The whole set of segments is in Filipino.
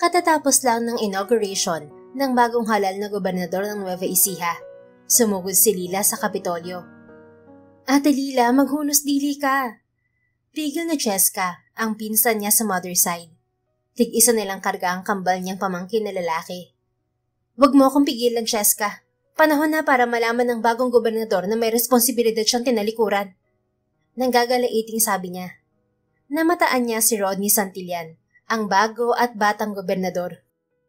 Katatapos lang ng inauguration ng bagong halal na gobernador ng Nueva Ecija, sumugod si Lila sa Kapitolyo. Ate Lila, maghunos dili ka! Pigil na Cheska, ang pinsan niya sa mother side. Tig-isa nilang karga ang kambal niyang pamangkin na lalaki. Huwag mo akong pigilan, Cheska. Panahon na para malaman ng bagong gobernador na may responsibilidad siyang tinalikuran. Nanggagaliiting sabi niya. Namataan niya si Rodney Santillan, ang bago at batang gobernador.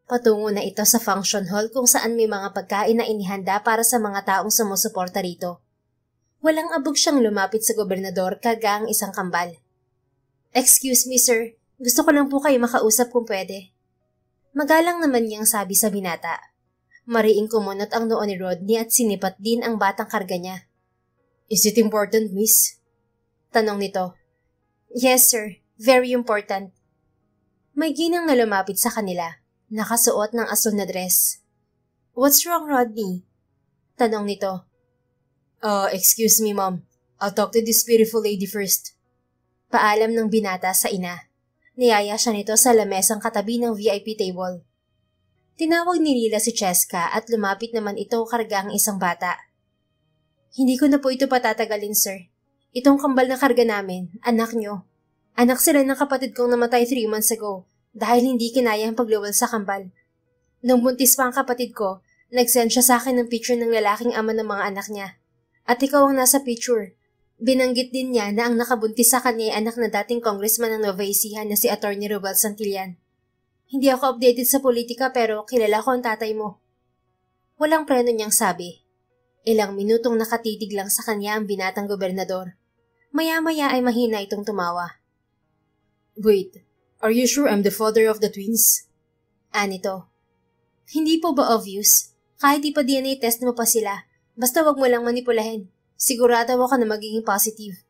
Patungo na ito sa function hall kung saan may mga pagkain na inihanda para sa mga taong sumusuporta rito. Walang abog siyang lumapit sa gobernador kagang isang kambal. Excuse me, sir. Gusto ko lang po kayo makausap kung pwede. Magalang naman niyang sabi sa binata. Mariing kumunot ang noo ni Rodney at sinipat din ang batang karga niya. Is it important, miss? Tanong nito. Yes, sir. Very important. May ginang na lumapit sa kanila, nakasuot ng asul na dress. What's wrong, Rodney? Tanong nito. Uh, excuse me, mom. I'll talk to this beautiful lady first. Paalam ng binata sa ina. Niyaya siya nito sa lamesang katabi ng VIP table. Tinawag ni Lila si Cheska at lumapit naman ito karga ang isang bata. Hindi ko na po ito patatagalin, sir. Itong kambal na karga namin, anak nyo. Anak sila ng kapatid kong namatay three months ago dahil hindi kinaya ang pagluwal sa kambal. Nung buntis pa ang kapatid ko, nagsend siya sa akin ng picture ng lalaking ama ng mga anak niya. At ikaw ang nasa picture. Binanggit din niya na ang nakabuntis sa kanya ay anak na dating congressman ng Nueva Ecija na si Atty. Robel Santillan. Hindi ako updated sa politika pero kilala ko ang tatay mo. Walang preno niyang sabi. Ilang minutong nakatitig lang sa kanya ang binatang gobernador. Maya-maya ay mahina itong tumawa. Wait, are you sure I'm the father of the twins? Anito. Hindi po ba obvious? Kahit ipa DNA test mo pa sila, basta wag mo lang manipulahin. Sigurado ako na magiging positive.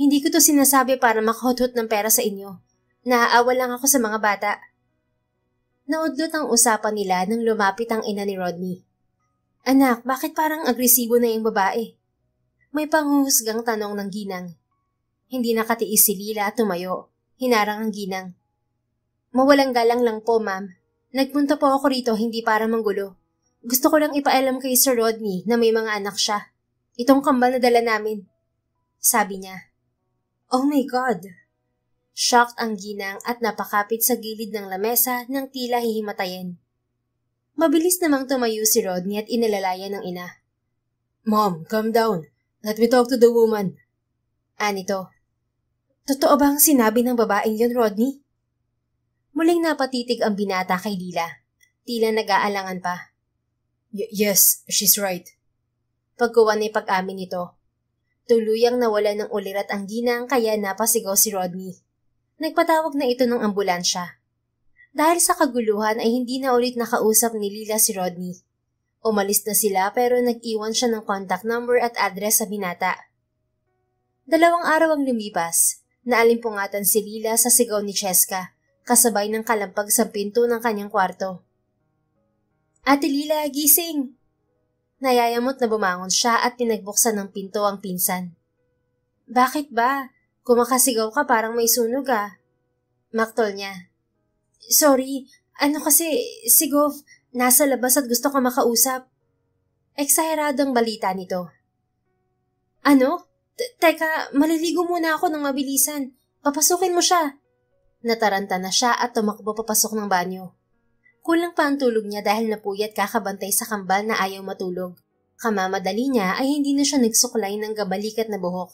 Hindi ko to sinasabi para makahutot ng pera sa inyo. Naaawa lang ako sa mga bata. Naudlot ang usapan nila nang lumapit ang ina ni Rodney. Anak, bakit parang agresibo na yung babae? May panghuhusgang tanong ng ginang. Hindi nakatiis si Lila at tumayo. Hinarang ang ginang. Mawalang galang lang po, ma'am. Nagpunta po ako rito hindi para manggulo. Gusto ko lang ipaalam kay Sir Rodney na may mga anak siya. Itong kambal na dala namin. Sabi niya. Oh my God! Shocked ang ginang at napakapit sa gilid ng lamesa nang tila hihimatayin. Mabilis namang tumayo si Rodney at inalalayan ng ina. Mom, calm down. Let me talk to the woman. Anito. Totoo ba ang sinabi ng babaeng yun, Rodney? Muling napatitig ang binata kay Lila. Tila nag-aalangan pa. Y- yes, she's right. Pagkuha ni pag-amin nito. Tuluyang nawala ng ulirat ang ginang kaya napasigaw si Rodney. Nagpatawag na ito ng ambulansya. Dahil sa kaguluhan ay hindi na ulit nakausap ni Lila si Rodney. Umalis na sila pero nag-iwan siya ng contact number at address sa binata. Dalawang araw ang lumipas. Naalimpungatan si Lila sa sigaw ni Cheska, kasabay ng kalampag sa pinto ng kanyang kwarto. Ate Lila, gising! Nayayamot na bumangon siya at pinagbuksan ng pinto ang pinsan. Bakit ba? Kumakasigaw ka parang may sunog ah. Maktol niya. Sorry, ano kasi, si Gov, nasa labas at gusto ka makausap. Eksaheradong balita nito. Ano? Teka, maliligo muna ako ng mabilisan. Papasukin mo siya. Nataranta na siya at tumakbo papasok ng banyo. Kulang pa ang tulog niya dahil napuyat kakabantay sa kambal na ayaw matulog. Kamamadali niya ay hindi na siya nagsuklay ng gabalikat na buhok.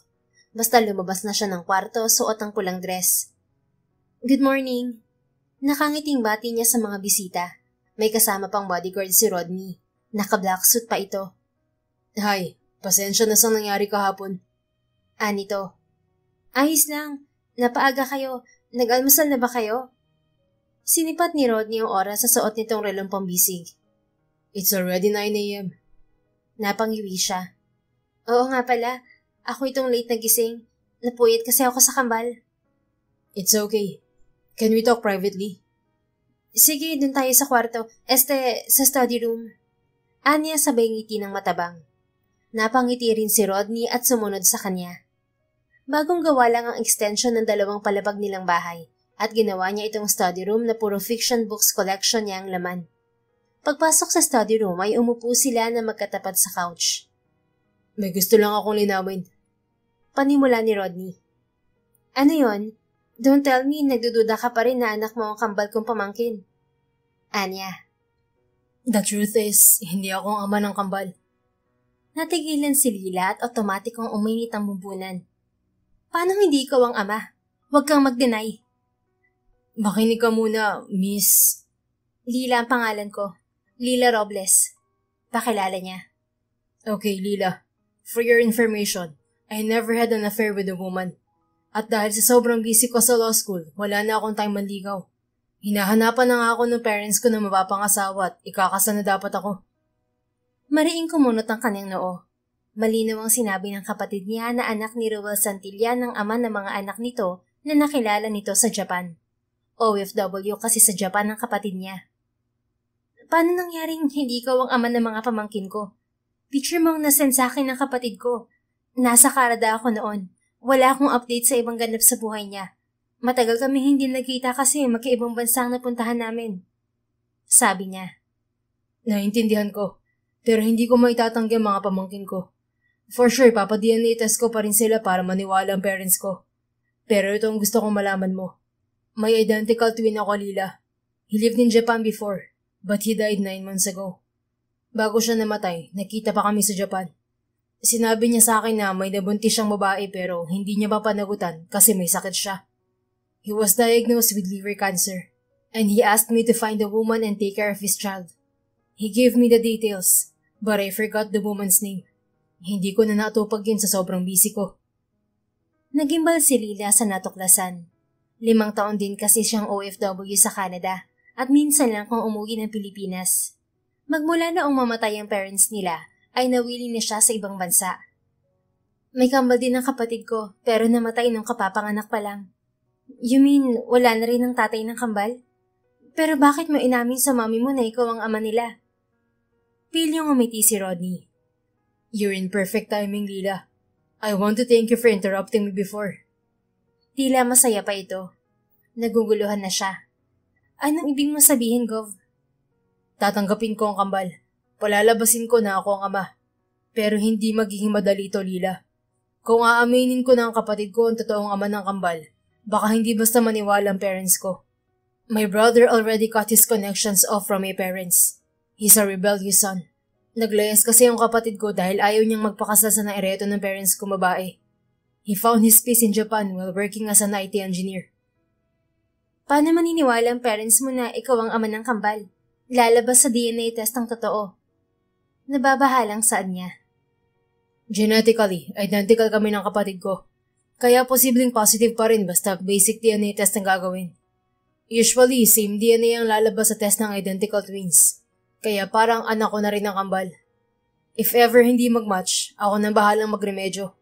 Basta lumabas na siya ng kwarto, suot ang pulang dress. Good morning. Nakangiting bati niya sa mga bisita. May kasama pang bodyguard si Rodney. Naka-black suit pa ito. Hi, pasensya na sa nangyari kahapon. Anito. Ayos lang. Napaaga kayo. Nag-almusal na ba kayo? Sinipat ni Rodney ang oras sa suot nitong relong pambisig. It's already 9 a.m. Napangiwi siya. Oo nga pala. Ako itong late na gising. Napuyat kasi ako sa kambal. It's okay. Can we talk privately? Sige, dun tayo sa kwarto. Este, sa study room. Anya sabay ngiti ng matabang. Napangiti rin si Rodney at sumunod sa kanya. Bagong gawa lang ang extension ng dalawang palabag nilang bahay, at ginawa niya itong study room na puro fiction books collection niya ang laman. Pagpasok sa study room ay umupo sila na magkatapat sa couch. May gusto lang akong linawin. Panimula ni Rodney. Ano yon? Don't tell me nagdududa ka pa rin na anak mo ang kambal kong pamangkin. Anya. The truth is, hindi ako ang ama ng kambal. Natigilan si Lila at otomatikong uminit ang bumbunan. Paano hindi ikaw ang ama? Huwag kang mag-deny. Makinig ka muna, Miss... Lila ang pangalan ko. Lila Robles. Pakilala niya. Okay, Lila. For your information, I never had an affair with a woman. At dahil sa sobrang busy ko sa law school, wala na akong time manligaw. Hinahanapan na nga ako ng parents ko na mapapangasawa at ikakasal na dapat ako. Mariing kumunot ang kanyang noo. Malinaw ang sinabi ng kapatid niya na anak ni Ruel Santilla ng ama ng mga anak nito na nakilala nito sa Japan. OFW kasi sa Japan ang kapatid niya. Paano nangyaring hindi ikaw ang ama ng mga pamangkin ko? Picture mo ang nasend sa akin ng kapatid ko. Nasa Canada ako noon. Wala akong update sa ibang ganap sa buhay niya. Matagal kami hindi nagkita kasi magkaibang bansa ang napuntahan namin. Sabi niya. Naintindihan ko, pero hindi ko maitatanggi ang mga pamangkin ko. For sure, papa-DNA test ko pa rin sila para maniwala ang parents ko. Pero ito ang gusto kong malaman mo. May identical twin ako, Lila. He lived in Japan before, but he died nine months ago. Bago siya namatay, nakita pa kami sa Japan. Sinabi niya sa akin na may nabuntis siyang babae pero hindi niya pa panagutan kasi may sakit siya. He was diagnosed with liver cancer, and he asked me to find a woman and take care of his child. He gave me the details, but I forgot the woman's name. Hindi ko na natupag yun sa sobrang busy ko. Nagimbal si Lila sa natuklasan. Limang taon din kasi siyang OFW sa Canada at minsan lang kung umuwi ng Pilipinas. Magmula noong mamatay ang parents nila, ay nawili na siya sa ibang bansa. May kambal din ang kapatid ko, pero namatay nung kapapanganak pa lang. You mean, wala na rin ang tatay ng kambal? Pero bakit mo inamin sa mami mo na ikaw ang ama nila? Pilyong umiti si Rodney. You're in perfect timing, Lila. I want to thank you for interrupting me before. Tila masaya pa ito. Naguguluhan na siya. Anong ibig mo sabihin, Gov? Tatanggapin ko ang kambal. Palalabasin ko na ako ang ama. Pero hindi magiging madali ito, Lila. Kung aaminin ko na ang kapatid ko ang totoong ama ng kambal, baka hindi basta maniwala ang parents ko. My brother already cut his connections off from my parents. He's a rebellious son. Naglayas kasi yung kapatid ko dahil ayaw niyang magpakasal sa naireto ng parents ko babae. He found his peace in Japan while working as an IT engineer. Paano maniniwala ang parents mo na ikaw ang ama ng kambal? Lalabas sa DNA test ang totoo. Nababahalang saan niya. Genetically, identical kami ng kapatid ko. Kaya posibleng positive pa rin basta basic DNA test ang gagawin. Usually, same DNA ang lalabas sa test ng identical twins. Kaya parang anak ko na rin ang kambal. If ever hindi magmatch, ako nang bahalang magremedyo.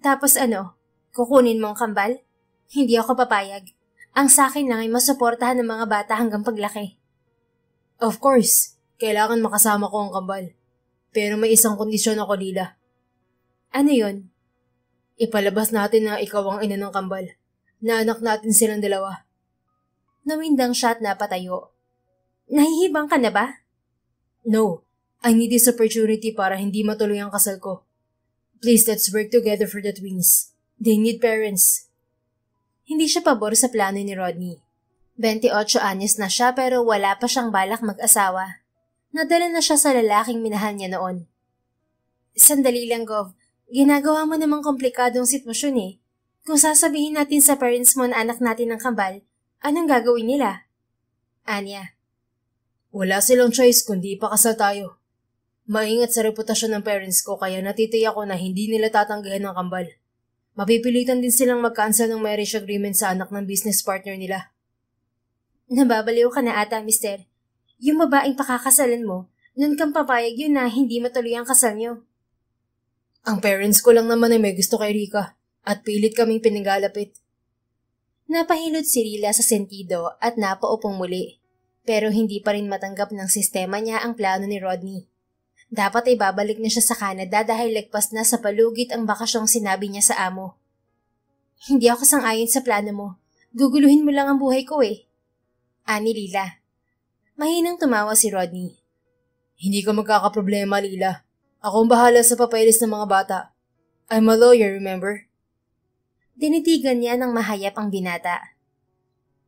Tapos ano, kukunin mo ang kambal? Hindi ako papayag. Ang sa akin lang ay masuportahan ng mga bata hanggang paglaki. Of course, kailangan makasama ko ang kambal. Pero may isang kondisyon ako, Lila. Ano yon? Ipalabas natin na ikaw ang ina ng kambal. Na anak natin silang dalawa. Nawindang siya at napatayo. Nahihibang ka na ba? No. I need this opportunity para hindi matuloy ang kasal ko. Please, let's work together for the twins. They need parents. Hindi siya pabor sa plano ni Rodney. 28 anyos na siya pero wala pa siyang balak mag-asawa. Nadala na siya sa lalaking minahal niya noon. Sandali lang, Gov. Ginagawa mo namang komplikadong sitwasyon eh. Kung sasabihin natin sa parents mo na anak natin ng kambal, anong gagawin nila? Anya. Wala silang choice kundi ipakasal tayo. Maingat sa reputasyon ng parents ko kaya natitiyak ko na hindi nila tatanggihan ng kambal. Mapipilitan din silang mag-cancel ng marriage agreement sa anak ng business partner nila. Nababaliw ka na ata, mister. Yung babaeng pakakasalan mo, nun kang papayag yun na hindi matuloy ang kasal niyo. Ang parents ko lang naman ay may gusto kay Rika at pilit kaming pinagalapit. Napahilot si Rila sa sentido at napaupong muli. Pero hindi pa rin matanggap ng sistema niya ang plano ni Rodney. Dapat ay babalik na siya sa Canada dahil lagpas na sa palugit ang bakasyong sinabi niya sa amo. Hindi ako sang-ayon sa plano mo. Guguluhin mo lang ang buhay ko eh. Ani Lila. Mahinang tumawa si Rodney. Hindi ka magkakaproblema, Lila. Ako ang bahala sa papeles ng mga bata. I'm a lawyer, remember? Dinitigan niya ng mahayap ang binata.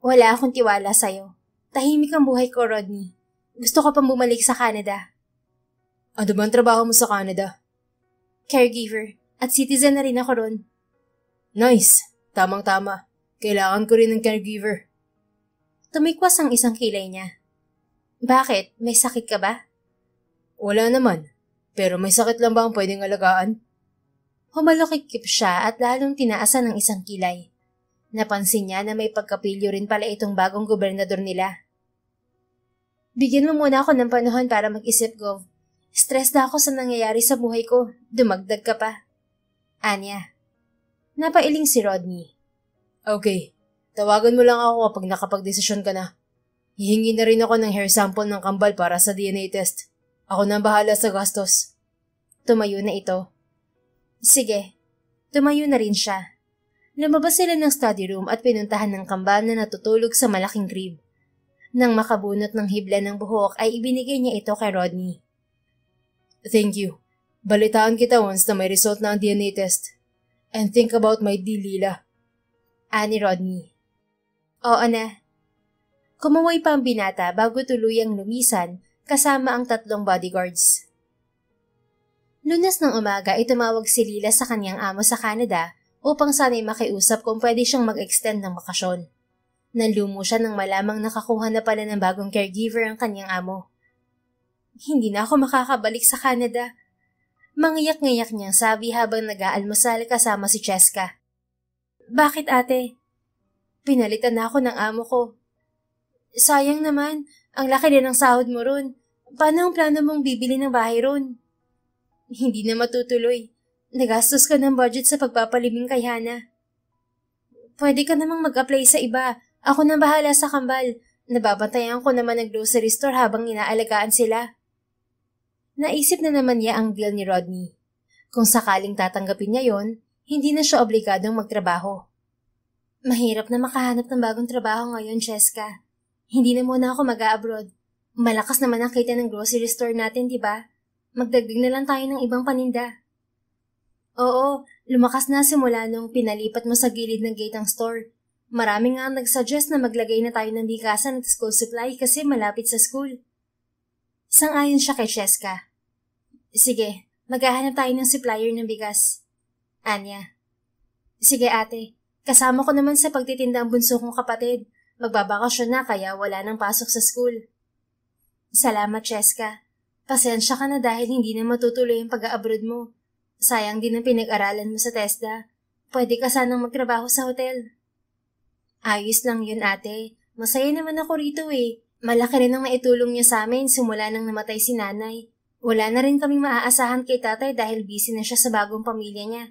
Wala akong tiwala sa'yo. Tahimik ang buhay ko, Rodney. Gusto ka pang bumalik sa Canada. Ano ba ang trabaho mo sa Canada? Caregiver. At citizen na rin ako ron. Nice. Tamang-tama. Kailangan ko rin ng caregiver. Tumikwas ang isang kilay niya. Bakit? May sakit ka ba? Wala naman. Pero may sakit lang ba ang pwedeng alagaan? Humalukikip siya at lalong tinaasan ng isang kilay. Napansin niya na may pagkapilyo rin pala itong bagong gobernador nila. Bigyan mo muna ako ng panahon para mag-isip, Gov. Stress na ako sa nangyayari sa buhay ko. Dumagdag ka pa. Anya. Napailing si Rodney. Okay. Tawagan mo lang ako kapag nakapag-desisyon ka na. Hihingi na rin ako ng hair sample ng kambal para sa DNA test. Ako na bahala sa gastos. Tumayo na ito. Sige. Tumayo na rin siya. Lumabas sila ng study room at pinuntahan ng kambal na natutulog sa malaking crib. Nang makabunot ng hibla ng buhok ay ibinigay niya ito kay Rodney. Thank you. Balitaan kita once na may result na ang DNA test. And think about my deal, Lila ani Rodney. Oo na. Kumuway pa ang binata bago tuluyang lumisan kasama ang tatlong bodyguards. Lunas ng umaga ay tumawag si Lila sa kanyang amo sa Canada upang sanay makiusap kung pwede siyang mag-extend ng bakasyon. Nanlumo siya nang malamang nakakuha na pala ng bagong caregiver ang kanyang amo. Hindi na ako makakabalik sa Canada. Mangiyak-ngayak niyang sabi habang nag-aalmusal kasama si Cheska. Bakit ate? Pinalitan na ako ng amo ko. Sayang naman, ang laki din ng sahod mo ron. Paano ang plano mong bibili ng bahay ron? Hindi na matutuloy. Nagastos ka ng budget sa pagpapaliming kay Hana. Pwede ka namang mag-apply sa iba. Ako na bahala sa kambal. Nababantayan ko naman ng grocery store habang inaalagaan sila. Naisip na naman niya ang deal ni Rodney. Kung sakaling tatanggapin niya yon, hindi na siya obligadong magtrabaho. Mahirap na makahanap ng bagong trabaho ngayon, Cheska. Hindi na muna ako mag-abroad. Malakas naman ang kita ng grocery store natin, di ba? Magdagdag na lang tayo ng ibang paninda. Oo, lumakas na simula nung pinalipat mo sa gilid ng gate ng store. Marami nga nagsuggest na maglagay na tayo ng bigasan at school supply kasi malapit sa school. Sang-ayon siya kay Cheska. Sige, maghahanap tayo ng supplier ng bigas. Anya. Sige ate, kasama ko naman sa pagtitinda ang bunso kong kapatid. Magbabakasyon na kaya wala nang pasok sa school. Salamat, Cheska. Pasensya ka na dahil hindi na matutuloy ang pag-abroad mo. Sayang din ang pinag-aralan mo sa TESDA. Pwede ka sanang magtrabaho sa hotel. Ayos lang yun, ate. Masaya naman ako rito eh. Malaki rin ang maitulong niya sa amin simula nang namatay si nanay. Wala na rin kaming maaasahan kay tatay dahil busy na siya sa bagong pamilya niya.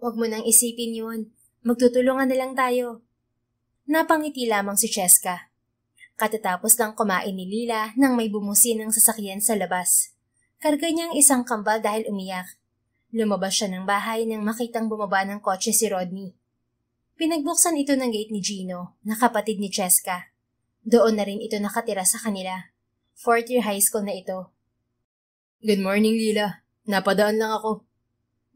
Huwag mo nang isipin yun. Magtutulungan na lang tayo. Napangiti lamang si Cheska. Katatapos lang kumain ni Lila nang may bumusin ng sasakyan sa labas. Karga niyang isang kambal dahil umiyak. Lumabas siya ng bahay nang makitang bumaba ng kotse si Rodney. Pinagbuksan ito ng gate ni Gino, na kapatid ni Cheska. Doon na rin ito nakatira sa kanila. Fourth year high school na ito. Good morning, Lila. Napadaan lang ako.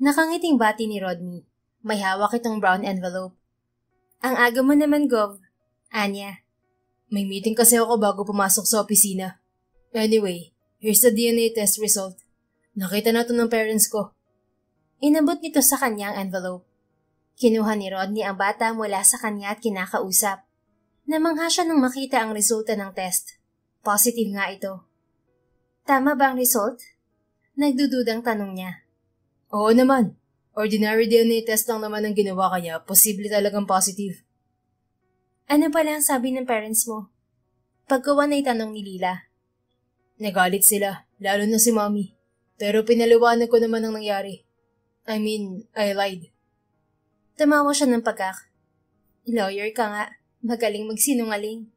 Nakangiting bati ni Rodney. May hawak itong brown envelope. Ang aga mo naman, Gov. Anya. May meeting kasi ako bago pumasok sa opisina. Anyway, here's the DNA test result. Nakita na to ng parents ko. Inabot nito sa kanya ang envelope. Kinuha ni Rodney ang bata mula sa kanya at kinakausap. Namangha siya nang makita ang resulta ng test. Positive nga ito. Tama ba ang result? Nagdududang tanong niya. Oo naman. Ordinary DNA test lang naman ang ginawa kanya, posible talagang positive. Ano pala ang sabi ng parents mo? Pagkawa na itanong ni Lila. Nagalit sila, lalo na si Mommy. Pero pinaliwanag ko naman ang nangyari. I mean, I lied. Tumawa siya ng pagkak. Lawyer ka nga, magaling magsinungaling.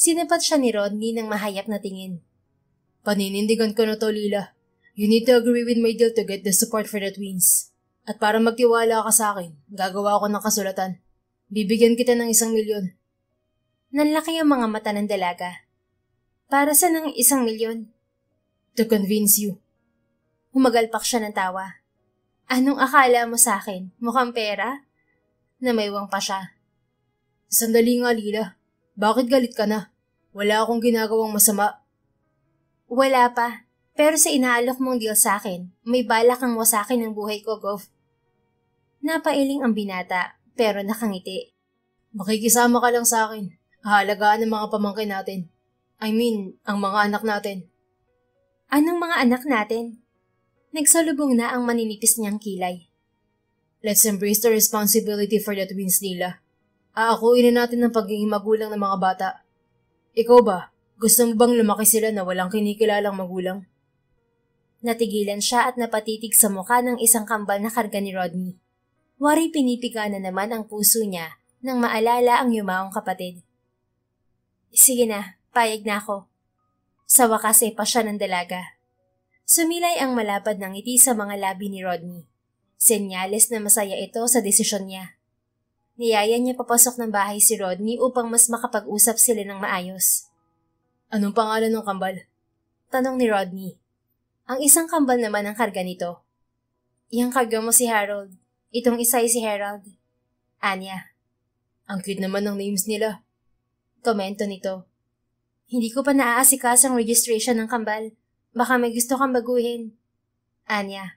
Sinapat siya ni Rodney ng mahayap na tingin. Paninindigan ko na to, Lila. You need to agree with my deal to get the support for the twins. At para magtiwala ka sa akin, gagawa ako ng kasulatan. Bibigyan kita ng isang milyon. Nanlaki ang mga mata ng dalaga. Para sa ng isang milyon? To convince you. Humagalpak siya ng tawa. Anong akala mo sa akin? Mukhang pera? Namaywang pa siya. Sandali nga, Lila. Bakit galit ka na? Wala akong ginagawang masama. Wala pa. Pero sa inaalok mong deal sa akin, may balak kang wasakin ng buhay ko, Gov. Napailing ang binata, pero nakangiti. Makikisama ka lang sa akin. Hahalagaan ng mga pamangkin natin. I mean, ang mga anak natin. Anong mga anak natin? Nagsalubong na ang maninipis niyang kilay. Let's embrace the responsibility for the twins nila. Aakuin na natin ang pagiging magulang ng mga bata. Ikaw ba, gusto mo bang lumaki sila na walang kinikilalang magulang? Natigilan siya at napatitig sa mukha ng isang kambal na karga ni Rodney. Wari pinipiga na naman ang puso niya nang maalala ang yumaong kapatid. Sige na, payag na ako. Sa wakas ay pa siya ng dalaga. Sumilay ang malapad ng ngiti sa mga labi ni Rodney. Senyales na masaya ito sa desisyon niya. Niyaya niya papasok ng bahay si Rodney upang mas makapag-usap sila ng maayos. Anong pangalan ng kambal? Tanong ni Rodney. Ang isang kambal naman ang karga nito. Iyang karga mo si Harold. Itong isa ay si Harold. Anya. Ang cute naman ng names nila. Komento nito. Hindi ko pa naaasikas ang registration ng kambal. Baka may gusto kang baguhin. Anya.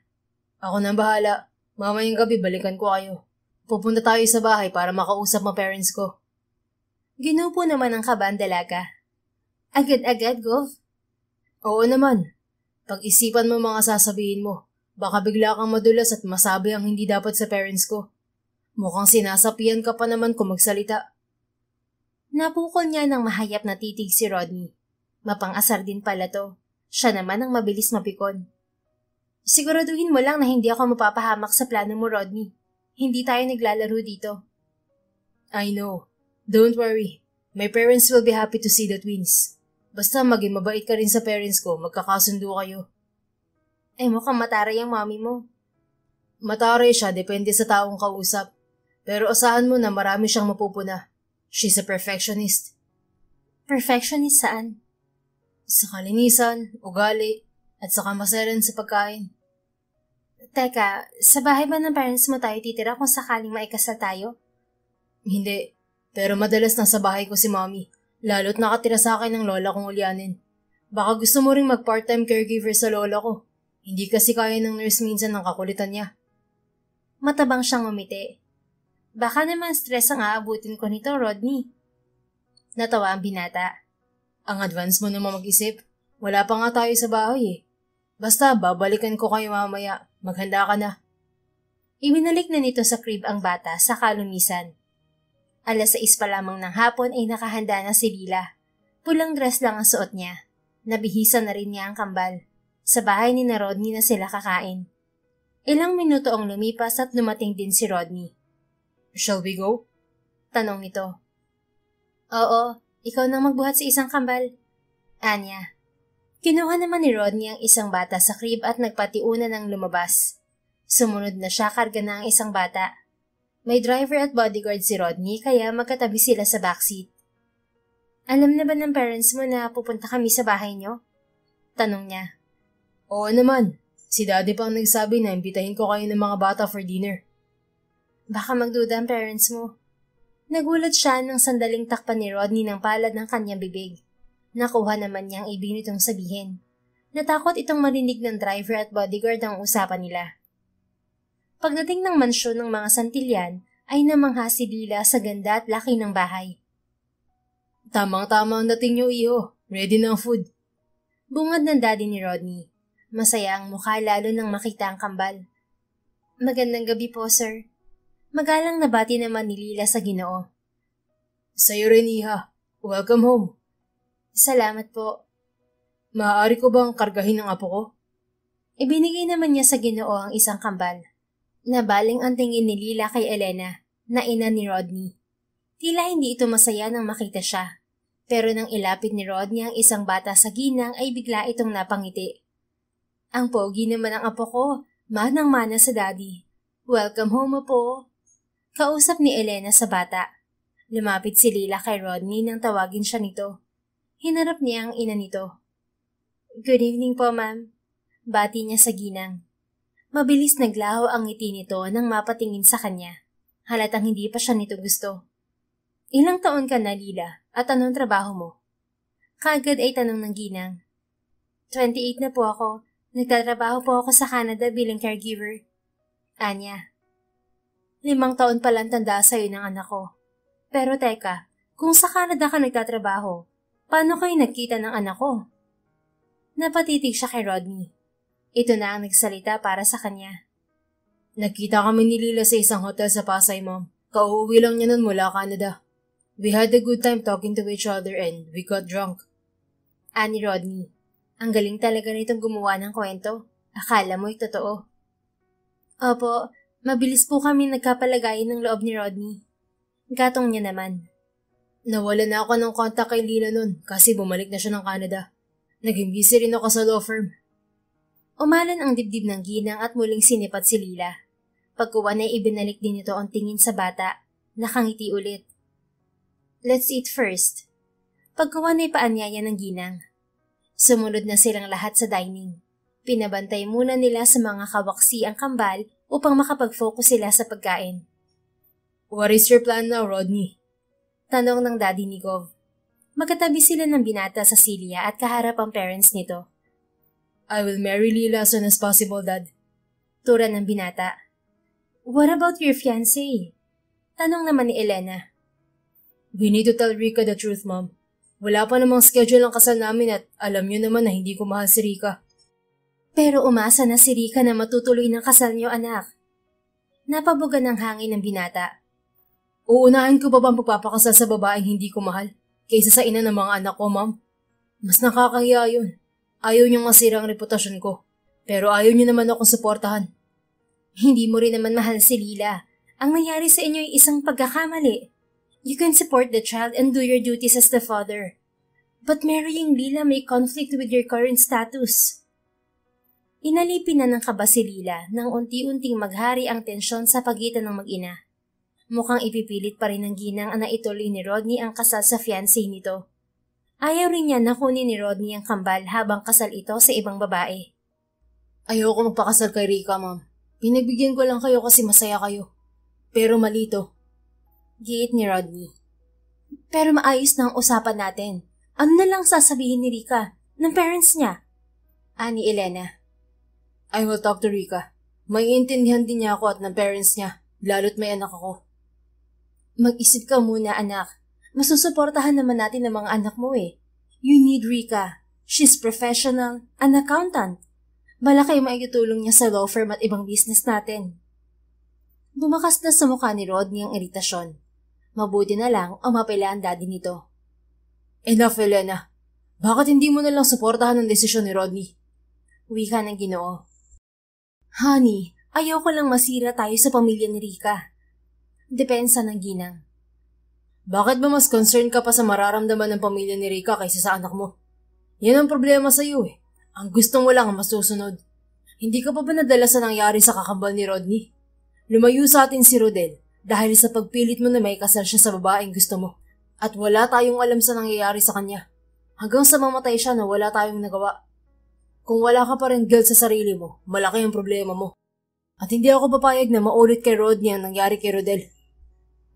Ako nang bahala. Mamayang gabi balikan ko kayo. Pupunta tayo sa bahay para makausap mga parents ko. Ginupo naman ang kaban dalaga. Agad-agad, Gov? Oo naman. Pag-isipan mo mga sasabihin mo. Baka bigla kang madulas at masabi ang hindi dapat sa parents ko. Mukhang sinasapian ka pa naman kung magsalita. Napukol niya ng mahayap na titig si Rodney. Mapang-asar din pala to. Siya naman ang mabilis mapikon. Siguraduhin mo lang na hindi ako mapapahamak sa plano mo, Rodney. Hindi tayo naglalaro dito. I know. Don't worry. My parents will be happy to see the twins. Basta maging mabait ka rin sa parents ko, magkakasundo kayo. Ay mukhang mataray ang mami mo. Mataray siya, depende sa taong kausap. Pero asahan mo na marami siyang mapupuna. She's a perfectionist. Perfectionist saan? Sa kalinisan, ugali, at sa kamasalan sa pagkain. Teka, sa bahay ba ng parents mo tayo titira kung sakaling maikasal tayo? Hindi, pero madalas nasa bahay ko si mommy. Lalo't nakatira sa akin ng lola kong ulyanin. Baka gusto mo ring mag-part-time caregiver sa lola ko. Hindi kasi kaya ng nurse minsan ng kakulitan niya. Matabang siyang umiti. Baka naman stress ang aabutin ko nito, Rodney. Natawa ang binata. Ang advance mo naman mag-isip. Wala pa nga tayo sa bahay eh. Basta, babalikan ko kayo mamaya. Maghanda ka na. Iwinalik na nito sa crib ang bata sa kalumisan. Alas 6 pa lamang ng hapon ay nakahanda na si Lila. Pulang dress lang ang suot niya. Nabihisan na rin niya ang kambal. Sa bahay ni na Rodney na sila kakain. Ilang minuto ang lumipas at lumating din si Rodney. Shall we go? Tanong nito. Oo, ikaw nang magbuhat sa isang kambal. Anya. Kinuha naman ni Rodney ang isang bata sa crib at nagpatiuna ng lumabas. Sumunod na siya karga na ang isang bata. May driver at bodyguard si Rodney kaya magkatabi sila sa backseat. Alam na ba ng parents mo na pupunta kami sa bahay niyo? Tanong niya. Oo naman. Si daddy pang nagsabi na imbitahin ko kayo ng mga bata for dinner. Baka magduda ang parents mo. Nagulat siya nang sandaling takpan ni Rodney ng palad ng kanyang bibig. Nakuha naman niyang ibig nitong sabihin. Natakot itong marinig ng driver at bodyguard ang usapan nila. Pagdating ng mansyon ng mga Santillan, ay namangha si Lila sa ganda at laki ng bahay. Tamang-tama ang dating niyo, iho. Ready na ang food. Bungad ng daddy ni Rodney. Masaya ang mukha lalo nang makita ang kambal. Magandang gabi po, sir. Magalang nabati naman ni Lila sa ginoo. Sa'yo rin, iha. Welcome home. Salamat po. Maaari ko bang kargahin ang apo ko? Ibinigay naman niya sa ginoo ang isang kambal. Nabaling ang tingin ni Lila kay Elena, na ina ni Rodney. Tila hindi ito masaya nang makita siya. Pero nang ilapit ni Rodney ang isang bata sa ginang ay bigla itong napangiti. Ang pogi naman ang apo ko, manang-mana sa daddy. Welcome home, po. Kausap ni Elena sa bata. Lumapit si Lila kay Rodney nang tawagin siya nito. Hinarap niya ang ina nito. Good evening po, ma'am. Bati niya sa ginang. Mabilis naglaho ang ngiti nito nang mapatingin sa kanya. Halatang hindi pa siya nito gusto. Ilang taon ka na, Lila, at anong trabaho mo? Kagad ay tanong ng ginang. 28 na po ako. Nagtatrabaho po ako sa Canada bilang caregiver. Anya, Limang taon pa lang tanda sa'yo ng anak ko. Pero teka, kung sa Canada ka nagtatrabaho, paano kayo nagkita ng anak ko? Napatitig siya kay Rodney. Ito na ang nagsalita para sa kanya. Nagkita kami ni Lila sa isang hotel sa Pasay, ma'am. Kauuwi lang niya nun mula Canada. We had a good time talking to each other and we got drunk. Ani Rodney, ang galing talaga nitong gumawa ng kwento. Akala mo'y totoo. Opo, Mabilis po kami nagkapalagayin ng loob ni Rodney. Gatong niya naman. Nawala na ako ng kontak kay Lila nun kasi bumalik na siya ng Canada. Naging busy rin ako sa law firm. Umalan ang dibdib ng ginang at muling sinipat si Lila. Pagkuwan ay ibinalik din ito ang tingin sa bata. Nakangiti ulit. Let's eat first. Pagkuwan ay paanyaya ng ginang. Sumunod na silang lahat sa dining. Pinabantay muna nila sa mga kawaksi ang kambal upang makapag-focus sila sa pagkain. What is your plan now, Rodney? Tanong ng daddy ni Gov. Magkatabi sila ng binata sa Celia at kaharap ang parents nito. I will marry Lila as soon as possible, Dad. Tura ng binata. What about your fiancé? Tanong naman ni Elena. We need to tell Rika the truth, Mom. Wala pa namang schedule ang kasal namin at alam niyo naman na hindi ko mahal si Rika. Pero umasa na si Rika na matutuloy ng kasal niyo, anak. Napabugan ng hangin ng binata. Uunahin ko pa bang pagpapakasal sa babaeng hindi ko mahal kaysa sa ina ng mga anak ko, ma'am? Mas nakakahiya yun. Ayaw niyong masira ang reputasyon ko. Pero ayaw niyo naman akong suportahan. Hindi mo rin naman mahal si Lila. Ang nangyari sa inyo ay isang pagkakamali. You can support the child and do your duties as the father. But marrying Lila may conflict with your current status. Inalipin na ng kaba si Lila nang unti-unting maghari ang tensyon sa pagitan ng mag-ina. Mukhang ipipilit pa rin ng ginang na ituloy ni Rodney ang kasal sa fiancé nito. Ayaw rin niya na kunin ni Rodney ang kambal habang kasal ito sa ibang babae. Ayoko magpakasal kay Rika, ma'am. Pinagbigyan ko lang kayo kasi masaya kayo. Pero malito. Giit ni Rodney. Pero maayos na ang usapan natin. Ano na lang sasabihin ni Rika ng parents niya? Ani Elena. I will talk to Rika. May intindihan din niya ako at ng parents niya, lalo't may anak ako. Mag-isip ka muna, anak. Masusuportahan naman natin ang mga anak mo eh. You need Rika. She's professional, an accountant. Malaki yung maitutulong niya sa law firm at ibang business natin. Bumakas na sa mukha ni Rodney ang iritasyon. Mabuti na lang ang mapila ang daddy nito. Enough, Elena. Bakit hindi mo na lang suportahan ang desisyon ni Rodney? Wika ng ginoo. Honey, ayaw ko lang masira tayo sa pamilya ni Rika. Depensa ng ginang. Bakit ba mas concerned ka pa sa mararamdaman ng pamilya ni Rika kaysa sa anak mo? Yan ang problema sa iyo eh. Ang gustong mo lang ang masusunod. Hindi ka pa ba nadala sa nangyari sa kakambal ni Rodney? Lumayo sa atin si Rodel dahil sa pagpilit mo na may kasal siya sa babaeng gusto mo. At wala tayong alam sa nangyayari sa kanya. Hanggang sa mamatay siya na wala tayong nagawa. Kung wala ka pa rin guilt sa sarili mo, malaki ang problema mo. At hindi ako papayag na maulit kay Rodney ang nangyari kay Rodel.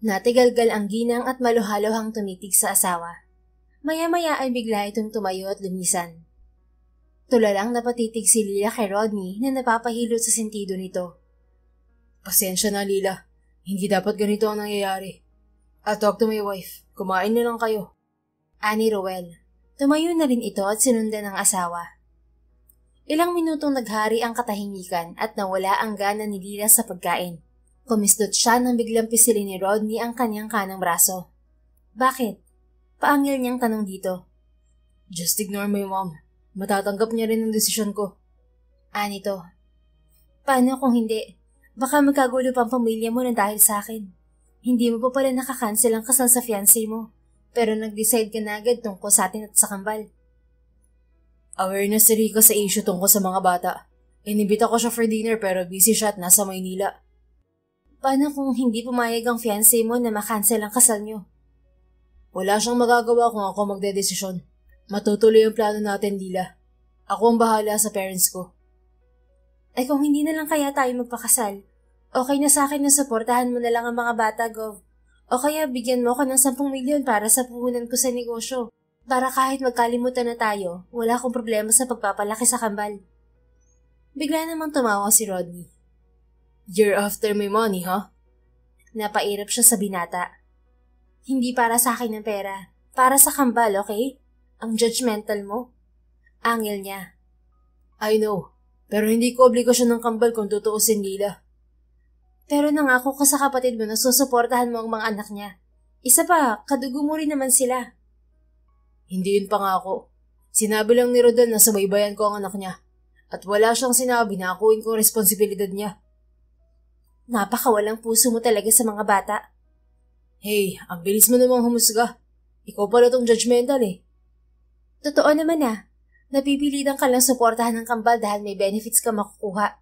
Natigalgal ang ginang at maluhalohang tumitig sa asawa. Maya-maya ay bigla itong tumayo at lumisan. Tulalang napatitig si Lila kay Rodney na napapahilo sa sentido nito. Pasensya na, Lila. Hindi dapat ganito ang nangyayari. I'll talk to my wife. Kumain na lang kayo. Ani Roel. Tumayo na rin ito at sinundan ng asawa. Ilang minutong naghari ang katahimikan at nawala ang gana ni Lila sa pagkain. Kumisdot siya nang biglang pisilin ni Rodney ang kanyang kanang braso. Bakit? Paangil niyang tanong dito. Just ignore my mom. Matatanggap niya rin ang desisyon ko. Anito. Paano kung hindi? Baka magkagulo pa ang pamilya mo na dahil sa akin. Hindi mo pa pala nakakancel ang kasal sa fiancé mo. Pero nag-decide ka na agad tungkol sa atin at sa kambal. Awareness si Rico sa issue tungkol sa mga bata. Inibita ko siya for dinner pero busy siya at nasa Maynila. Paano kung hindi pumayag ang fiancé mo na makancel ang kasal niyo? Wala siyang magagawa kung ako magdedesisyon. Matutuloy ang plano natin, Lila. Ako ang bahala sa parents ko. Ay kung hindi na lang kaya tayo magpakasal, okay na sa akin na suportahan mo na lang ang mga bata, Gov. O kaya bigyan mo ako ng 10 milyon para sa puhunan ko sa negosyo. Para kahit magkalimutan na tayo, wala akong problema sa pagpapalaki sa kambal. Bigla namang tumawa si Rodney. You're after my money, huh? Napairap siya sa binata. Hindi para sa akin ng pera. Para sa kambal, okay? Ang judgmental mo. Angel niya. I know. Pero hindi ko obligasyon ng kambal kung tutuusin nila. Pero nangako ka sa kapatid mo na susuportahan mo ang mga anak niya. Isa pa, kadugo mo rin naman sila. Hindi yun pangako. Sinabi lang ni Rodel na subaybayan ko ang anak niya. At wala siyang sinabi na akuin ko responsibilidad niya. Napakawalang puso mo talaga sa mga bata. Hey, ang bilis mo namang humusga. Ikaw pala tong judgmental eh. Totoo naman ah. Napipilitan ka lang suportahan ng kambal dahil may benefits ka makukuha.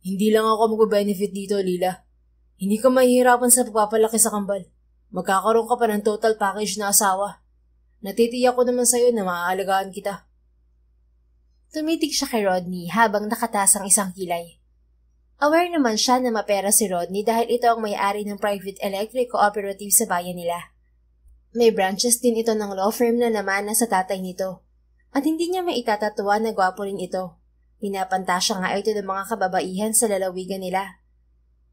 Hindi lang ako mag-benefit dito, Lila. Hindi ka mahihirapan sa pagpapalaki sa kambal. Magkakaroon ka pa ng total package na asawa. Natitiyak ko naman sa'yo na maaalagaan kita. Tumitig siya kay Rodney habang nakatas ang isang kilay. Aware naman siya na mapera si Rodney dahil ito ang may-ari ng private electric cooperative sa bayan nila. May branches din ito ng law firm na naman na sa tatay nito. At hindi niya maitatatuwa na gwapo rin ito. Pinapantasya nga ito ng mga kababaihan sa lalawigan nila.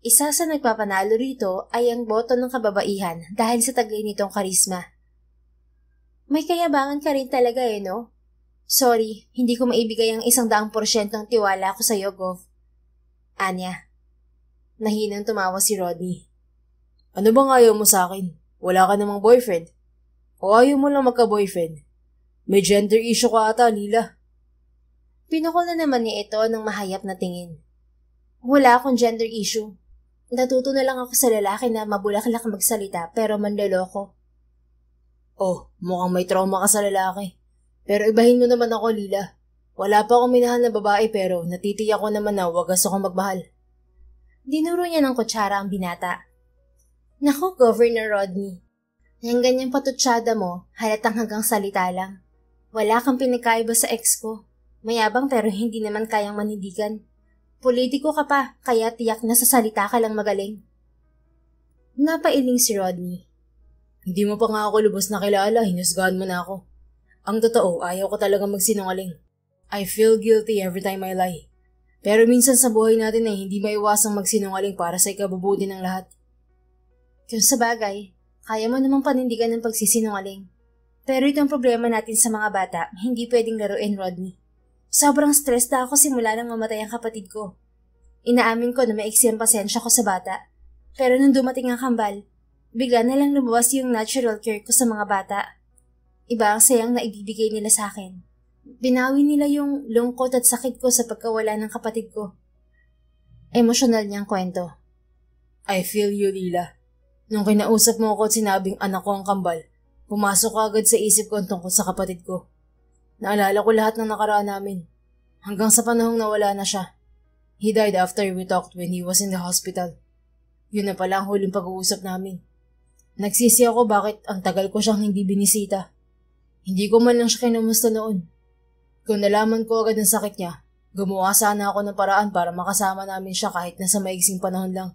Isa sa nagpapanalo rito ay ang boto ng kababaihan dahil sa taglay nitong karisma. May kayabangan ka rin talaga eh, no? Sorry, hindi ko maibigay ang isang daang porsyentong tiwala ko sa'yo, Gov. Anya. Nahinang tumawa si Rodney. Ano bang ayaw mo sa akin? Wala ka namang boyfriend? O ayaw mo lang magka-boyfriend? May gender issue ka ata, Lila. Pinukol na naman niya ito ng mahayap na tingin. Wala akong gender issue. Natuto na lang ako sa lalaki na mabulaklak magsalita pero manloloko. Oh, mukhang may trauma ka sa lalaki. Pero ibahin mo naman ako, Lila. Wala pa akong minahal na babae pero natitiyak ko naman na wagas akong magmahal. Dinuro niya ng kutsara ang binata. Nako, Governor Rodney. Yung ganyang patutsyada mo, halatang hanggang salita lang. Wala kang pinakaiba sa ex ko. Mayabang pero hindi naman kayang manindigan. Politiko ka pa, kaya tiyak na sa salita ka lang magaling. Napailing si Rodney. Hindi mo pa nga ako lubos na kilala, hinusgahan mo na ako. Ang totoo, ayaw ko talaga magsinungaling. I feel guilty every time I lie. Pero minsan sa buhay natin ay hindi maiwasang magsinungaling para sa ikabubuti ng lahat. Kung sa bagay, kaya mo namang panindigan ng pagsisinungaling. Pero itong problema natin sa mga bata, hindi pwedeng laruin, Rodney. Sobrang stress na ako simula nang mamatay ang kapatid ko. Inaamin ko na maiksi ang pasensya ko sa bata. Pero nung dumating ang kambal, bigla na lang lumabas yung natural care ko sa mga bata. Iba ang sayang na ibibigay nila sa akin. Binawi nila yung lungkot at sakit ko sa pagkawala ng kapatid ko. Emosyonal niyang kwento. I feel you, Lila. Nung kinausap mo ako at sinabing anak ko ang kambal, pumasok agad sa isip ko ang tungkol sa kapatid ko. Naalala ko lahat ng nakaraan namin. Hanggang sa panahong nawala na siya. He died after we talked when he was in the hospital. Yun na pala ang huling pag-uusap namin. Nagsisi ako bakit ang tagal ko siyang hindi binisita. Hindi ko man lang siya kinumusta noon. Kung nalaman ko agad ang sakit niya, gumawa sana ako ng paraan para makasama namin siya kahit nasa maigsing panahon lang.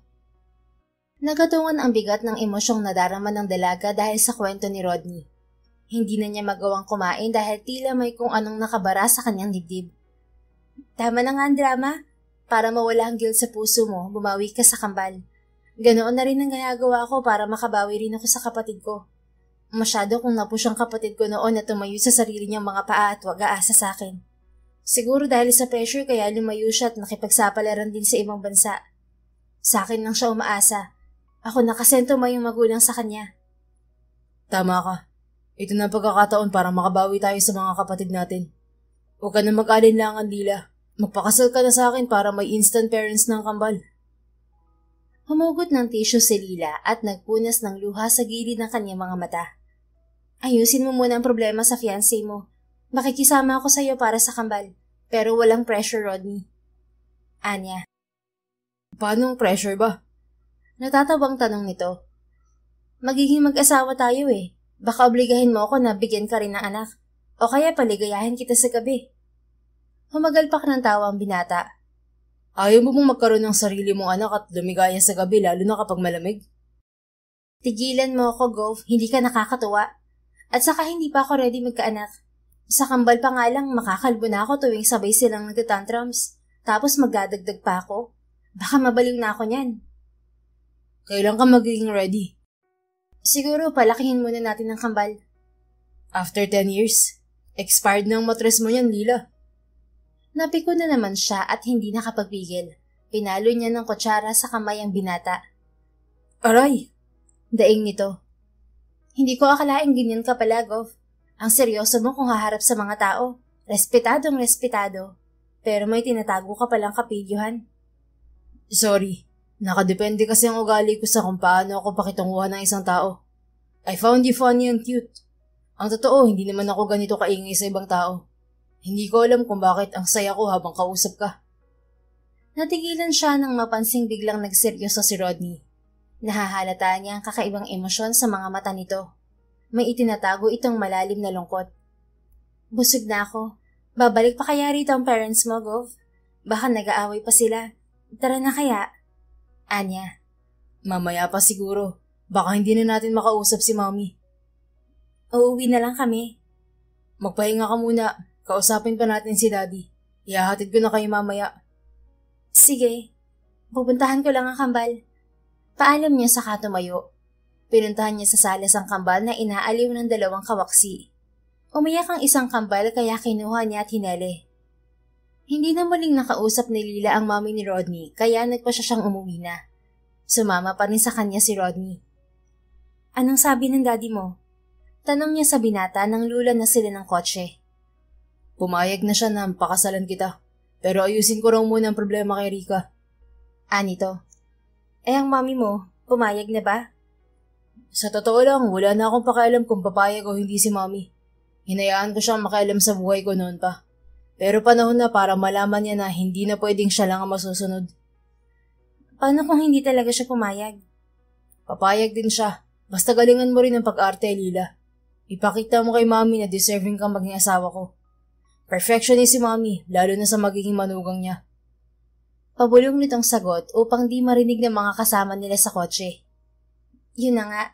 Nagatungan ang bigat ng emosyong nadarama ng dalaga dahil sa kwento ni Rodney. Hindi na niya magawang kumain dahil tila may kung anong nakabara sa kanyang dibdib. Tama na nga ang drama. Para mawala ang guilt sa puso mo, bumawi ka sa kambal. Ganoon na rin ang ginagawa ko para makabawi rin ako sa kapatid ko. Masyado kong napush ang kapatid ko noon na tumayo sa sarili niyang mga paa at wag aasa sa akin. Siguro dahil sa pressure kaya lumayo siya at nakipagsapalaran din sa ibang bansa. Sa akin lang siya umaasa. Ako nakasento mo yung magulang sa kanya. Tama ka. Ito na pagkakataon para makabawi tayo sa mga kapatid natin. Huwag ka na mag-alinlangan, Lila. Magpakasal ka na sa akin para may instant parents ng kambal. Humugot ng tissue si Lila at nagpunas ng luha sa gilid ng kanyang mga mata. Ayusin mo muna ang problema sa fiancé mo. Makikisama ako sa iyo para sa kambal, pero walang pressure, Rodney. Anya. Paano ang pressure ba? Natatabang tanong nito. Magiging mag-asawa tayo eh. Baka obligahin mo ako na bigyan ka rin ng anak. O kaya paligayahin kita sa gabi. Humagalpak ng tawa ang binata. Ayaw mo bang magkaroon ng sarili mong anak at lumigaya sa gabi lalo na kapag malamig? Tigilan mo ako, Gov. Hindi ka nakakatuwa. At saka hindi pa ako ready magkaanak. Sa kambal pa nga lang, makakalbo na ako tuwing sabay silang nagtatantrums. Tapos magdadagdag pa ako. Baka mabaliw na ako niyan. Kailan ka magiging ready? Siguro palakihin muna natin ang kambal. After 10 years? Expired na ang matres mo yan, Lila. Napiko na naman siya at hindi nakapagpigil. Pinalo niya ng kutsara sa kamay ang binata. Aray! Daing nito. Hindi ko akalaing ganyan ka pala, Gov. Ang seryoso mo kung haharap sa mga tao. Respetadong respetado. Pero may tinatago ka palang kapilyohan. Sorry. Nakadepende kasi ang ugali ko sa kung paano ako pakitunguhan ng isang tao. I found you funny and cute. Ang totoo, hindi naman ako ganito kaingay sa ibang tao. Hindi ko alam kung bakit ang saya ko habang kausap ka. Natigilan siya nang mapansing biglang nagseryoso si Rodney. Nahahalata niya ang kakaibang emosyon sa mga mata nito. May itinatago itong malalim na lungkot. Busog na ako. Babalik pa kaya rito ang parents mo, Gov? Baka nag-aaway pa sila. Tara na kaya. Anya. Mamaya pa siguro. Baka hindi na natin makausap si Mommy. Uuwi na lang kami. Magpahinga ka muna. Kausapin pa natin si Daddy. Ihahatid ko na kayo mamaya. Sige. Pupuntahan ko lang ang kambal. Paalam niya sa katumayo. Pinuntahan niya sa salas ang kambal na inaaliw ng dalawang kawaksi. Umiyak ang isang kambal kaya kinuha niya at hinele. Hindi na muling nakausap ni Lila ang mami ni Rodney kaya nagpa siya siyang umuwi na. Sumama pa rin sa kanya si Rodney. Anong sabi ng daddy mo? Tanong niya sa binata nang lula na sila ng kotse. Pumayag na siya na pakasalan kita. Pero ayusin ko raw muna ang problema kay Rika. Anito? Eh ang mami mo, pumayag na ba? Sa totoo lang, wala na akong pakialam kung papayag o hindi si mami. Hinayaan ko siyang makialam sa buhay ko noon pa. Pero panahon na para malaman niya na hindi na pwedeng siya lang ang masusunod. Paano kung hindi talaga siya pumayag? Papayag din siya. Basta galingan mo rin ang pag-arte, Lila. Ipakita mo kay mami na deserving kang maging asawa ko. Perfectionist si mami, lalo na sa magiging manugang niya. Pabulong nitong sagot upang di marinig ng mga kasama nila sa kotse. Yun na nga,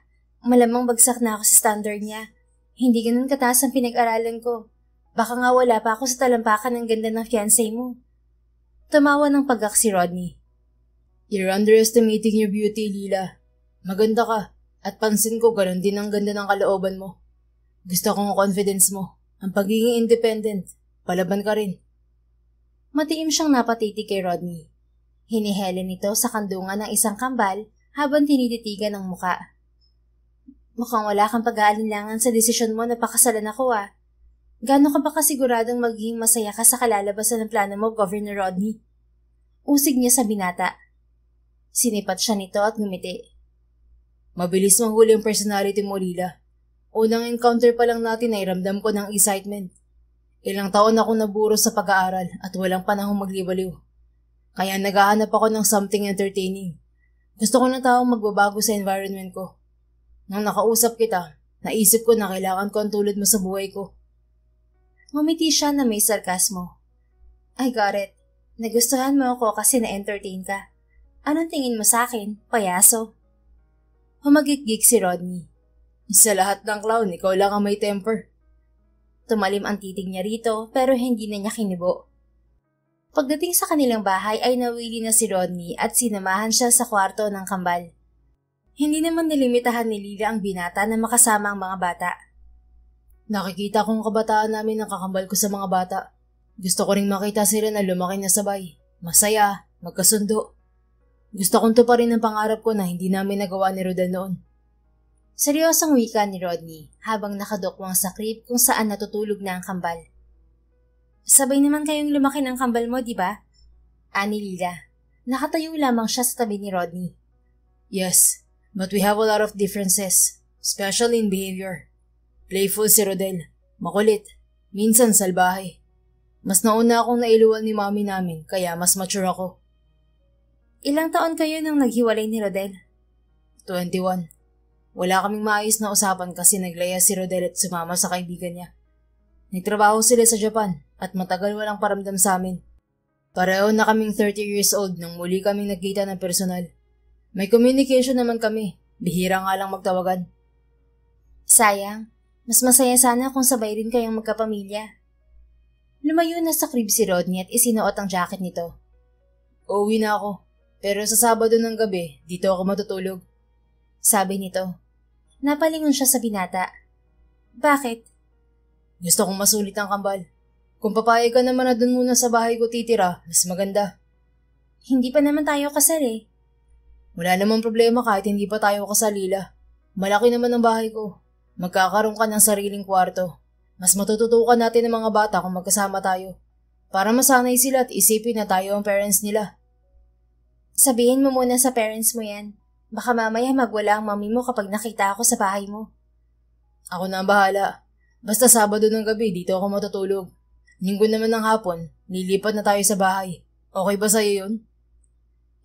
malamang bagsak na ako sa standard niya. Hindi ganun kataas ang pinag-aralan ko. Baka nga wala pa ako sa talampakan ng ganda ng fiancé mo. Tumawa ng pagak si Rodney. You're underestimating your beauty, Lila. Maganda ka. At pansin ko ganun din ang ganda ng kalooban mo. Gusto ko ang confidence mo. Ang pagiging independent. Palaban ka rin. Matiim siyang napatiti kay Rodney. Hinihele nito sa kandungan ng isang kambal habang tinititigan ng muka. Mukhang wala kang pag-aalinlangan sa desisyon mo na pakasalan ako ah. Gano'n ka ba kasiguradong magiging masaya ka sa kalalabasan ng plano mo, Governor Rodney? Usig niya sa binata. Sinipat siya nito at ngumiti. Mabilis manghuli ang personality mo, Lila. Unang encounter pa lang natin ay ramdam ko ng excitement. Ilang taon ako naburo sa pag-aaral at walang panahong maglibaliw. Kaya naghahanap ako ng something entertaining. Gusto ko ng taong magbabago sa environment ko. Nang nakausap kita, naisip ko na kailangan ko ang tulad mo sa buhay ko. Ngumiti siya na may sarkasmo. I got it. Nagustuhan mo ako kasi na-entertain ka. Anong tingin mo sa akin, payaso? Humagigig si Rodney. Sa lahat ng clown, ikaw lang ang may temper. Tumalim ang titig niya rito pero hindi na niya kinibo. Pagdating sa kanilang bahay ay nawili na si Rodney at sinamahan siya sa kwarto ng kambal. Hindi naman nilimitahan ni Lila ang binata na makasama ang mga bata. Nakikita kong kabataan namin ang kakambal ko sa mga bata. Gusto ko ring makita sila na lumaki na sabay. Masaya, magkasundo. Gusto kong tuparin ang pangarap ko na hindi namin nagawa ni Rodel noon. Seryosong wika ni Rodney habang nakadokwang sa crib kung saan natutulog na ang kambal. Sabay naman kayong lumaki ng kambal mo, di ba? Ani Lila. Nakatayo lamang siya sa tabi ni Rodney. Yes, but we have a lot of differences, especially in behavior. Playful si Rodel. Makulit. Minsan salbahe. Mas nauna akong nailuwal ni mami namin, kaya mas mature ako. Ilang taon kayo nang naghiwalay ni Rodel? 21. Wala kaming maayos na usapan kasi naglaya si Rodel at sumama sa kaibigan niya. Nagtrabaho sila sa Japan at matagal walang paramdam sa amin. Pareho na kaming 30 years old nung muli kaming nagkita ng personal. May communication naman kami. Bihira nga lang magtawagan. Sayang, mas masaya sana kung sabay rin kayong magkapamilya. Lumayo na sa crib si Rodney at isinuot ang jacket nito. Uuwi na ako. Pero sa Sabado ng gabi, dito ako matutulog. Sabi nito. Napalingon siya sa binata. Bakit? Gusto kong masulit ang kambal. Kung papayag ka naman na dun muna sa bahay ko titira, mas maganda. Hindi pa naman tayo kasal eh. Wala namang problema kahit hindi pa tayo kasalila. Malaki naman ang bahay ko. Magkakaroon ka ng sariling kwarto. Mas matututukan natin ng mga bata kung magkasama tayo. Para masanay sila at isipin na tayo ang parents nila. Sabihin mo muna sa parents mo yan. Baka mamaya magwala ang mami mo kapag nakita ako sa bahay mo. Ako na ang bahala. Basta Sabado ng gabi, dito ako matutulog. Linggo naman ng hapon, lilipat na tayo sa bahay. Okay ba sa'yo yun?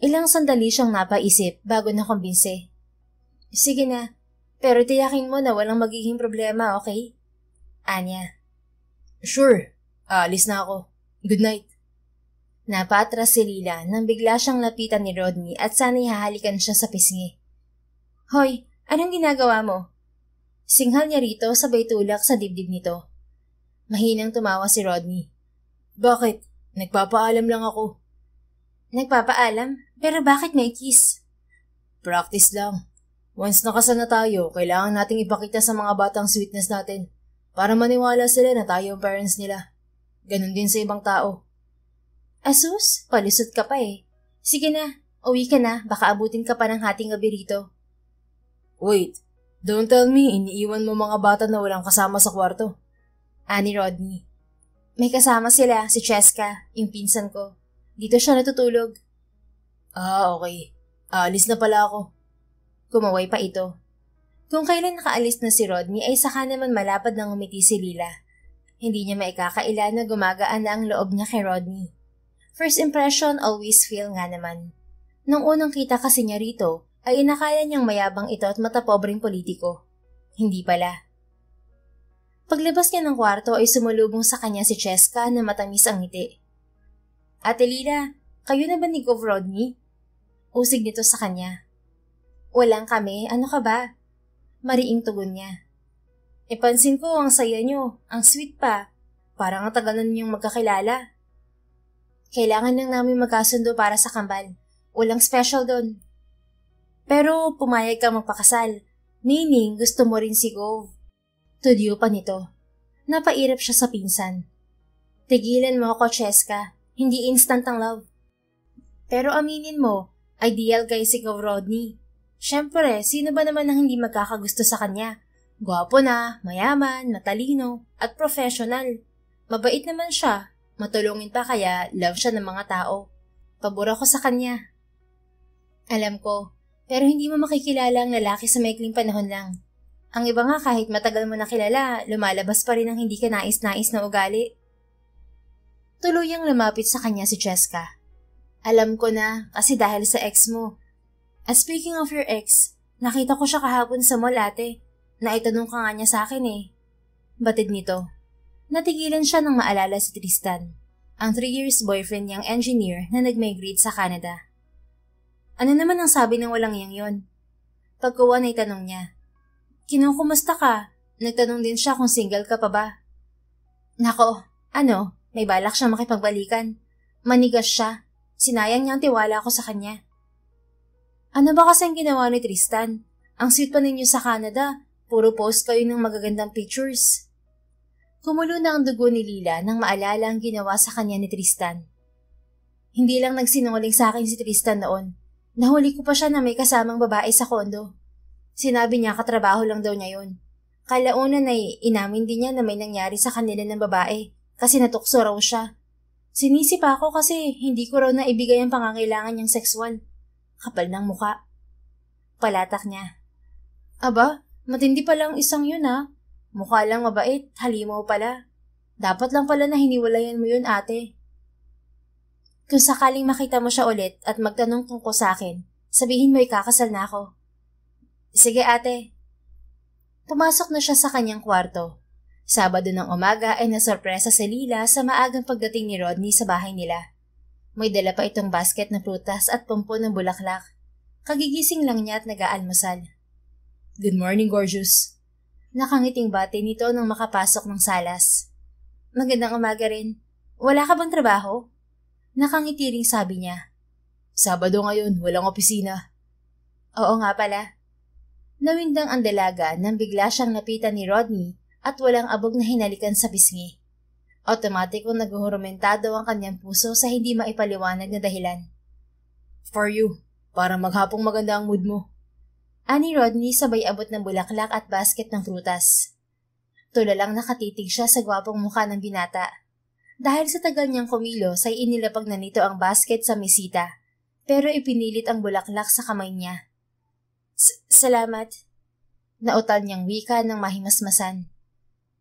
Ilang sandali siyang napaisip bago na kumbinse. Sige na, pero tiyakin mo na walang magiging problema, okay? Anya. Sure, aalis na ako. Good night. Napatras si Lila nang bigla siyang lapitan ni Rodney at sana'y hahalikan siya sa pisngi. Hoy, anong ginagawa mo? Singhal niya rito sabay tulak sa dibdib nito. Mahinang tumawa si Rodney. Bakit? Nagpapaalam lang ako. Nagpapaalam? Pero bakit may kiss? Practice lang. Once nakasal na tayo, kailangan nating ipakita sa mga batang sweetness natin para maniwala sila na tayo ang parents nila. Ganon din sa ibang tao. Asus, palisod ka pa eh. Sige na, uwi ka na, baka abutin ka pa ng hating gabi rito. Wait, don't tell me iniiwan mo mga bata na walang kasama sa kwarto. Ani Rodney. May kasama sila, si Cheska, yung pinsan ko. Dito siya natutulog. Ah, okay. Aalis na pala ako. Kumaway pa ito. Kung kailan nakaalis na si Rodney ay saka naman malapad ng umiti si Lila. Hindi niya maikakaila na gumagaan na ang loob niya kay Rodney. First impression always feel nga naman. Nung unang kita kasi niya rito, ay inakala niyang mayabang ito at matapobreng politiko. Hindi pala. Paglabas niya ng kwarto ay sumulubong sa kanya si Cheska na matamis ang ngiti. Ate Lila, kayo na ba ni Gov Rodney? Usig nito sa kanya. Walang kami, ano ka ba? Mariing tugon niya. Ipansin ko ang saya niyo, ang sweet pa. Parang ang tagal na magkakilala. Kailangan lang namin magkasundo para sa kambal. Walang special doon. Pero pumayag ka magpakasal. Meaning, gusto mo rin si Gove. Tudyo pa nito. Napairap siya sa pinsan. Tigilan mo ako, Cheska. Hindi instant ang love. Pero aminin mo, ideal kay si Gove Rodney. Siyempre, sino ba naman ang hindi magkakagusto sa kanya? Gwapo na, mayaman, matalino, at professional. Mabait naman siya, Matulungin pa kaya love siya ng mga tao. Pabor ako sa kanya. Alam ko, pero hindi mo makikilala ang lalaki sa maikling panahon lang. Ang iba nga kahit matagal mo nakilala, lumalabas pa rin ang hindi ka nais-nais na ugali. Tuluyang lumapit sa kanya si Cheska. Alam ko na kasi dahil sa ex mo. At speaking of your ex, nakita ko siya kahapon sa mall ate. Naitanong ka nga niya sa akin eh. Batid nito. Natigilan siya nang maalala si Tristan, ang 3 years boyfriend niyang engineer na nag-migrate sa Canada. Ano naman ang sabi ng walang iyang yon? Pagkuha na itanong niya, Kinukumusta ka? Nagtanong din siya kung single ka pa ba? Nako, ano, may balak siya makipagbalikan. Manigas siya. Sinayang niya ang tiwala ko sa kanya. Ano ba kasi ang ginawa ni Tristan? Ang sweet pa ninyo sa Canada. Puro post kayo ng magagandang pictures. Kumulo na ang dugo ni Lila nang maalala ang ginawa sa kanya ni Tristan. Hindi lang nagsinungaling sa akin si Tristan noon. Nahuli ko pa siya na may kasamang babae sa kondo. Sinabi niya katrabaho lang daw niya yun. Kalaunan ay inamin din niya na may nangyari sa kanila ng babae kasi natukso raw siya. Sinisi pa ako kasi hindi ko raw na ibigay ang pangangailangan niyang sexual. Kapal ng muka. Palatak niya. Aba, matindi pa lang isang yun ha. Mukha lang mabait, halimaw pala. Dapat lang pala na hiniwalayan mo yun ate. Kung sakaling makita mo siya ulit at magtanong tungkol sa akin, sabihin mo ikakasal na ako. Sige ate. Pumasok na siya sa kanyang kwarto. Sabado ng umaga ay nasorpresa si Lila sa maagang pagdating ni Rodney sa bahay nila. May dala pa itong basket na prutas at pumpo ng bulaklak. Kagigising lang niya at nag-aalmusal. Good morning, gorgeous. Nakangiting bati nito nang makapasok ng salas. Magandang umaga rin. Wala ka bang trabaho? Nakangiti ring sabi niya. Sabado ngayon, walang opisina. Oo nga pala. Nawindang ang dalaga nang bigla siyang napitan ni Rodney at walang abog na hinalikan sa pisngi. Automatikong naghuhurumentado ang kanyang puso sa hindi maipaliwanag na dahilan. For you, para maghapong maganda ang mood mo. Ani Rodney sabay abot ng bulaklak at basket ng prutas. Tulalang nakatitig siya sa gwapong mukha ng binata. Dahil sa tagal niyang kumilos ay inilapag na nito ang basket sa misita, pero ipinilit ang bulaklak sa kamay niya. Salamat. Nautal niyang wika ng mahimasmasan.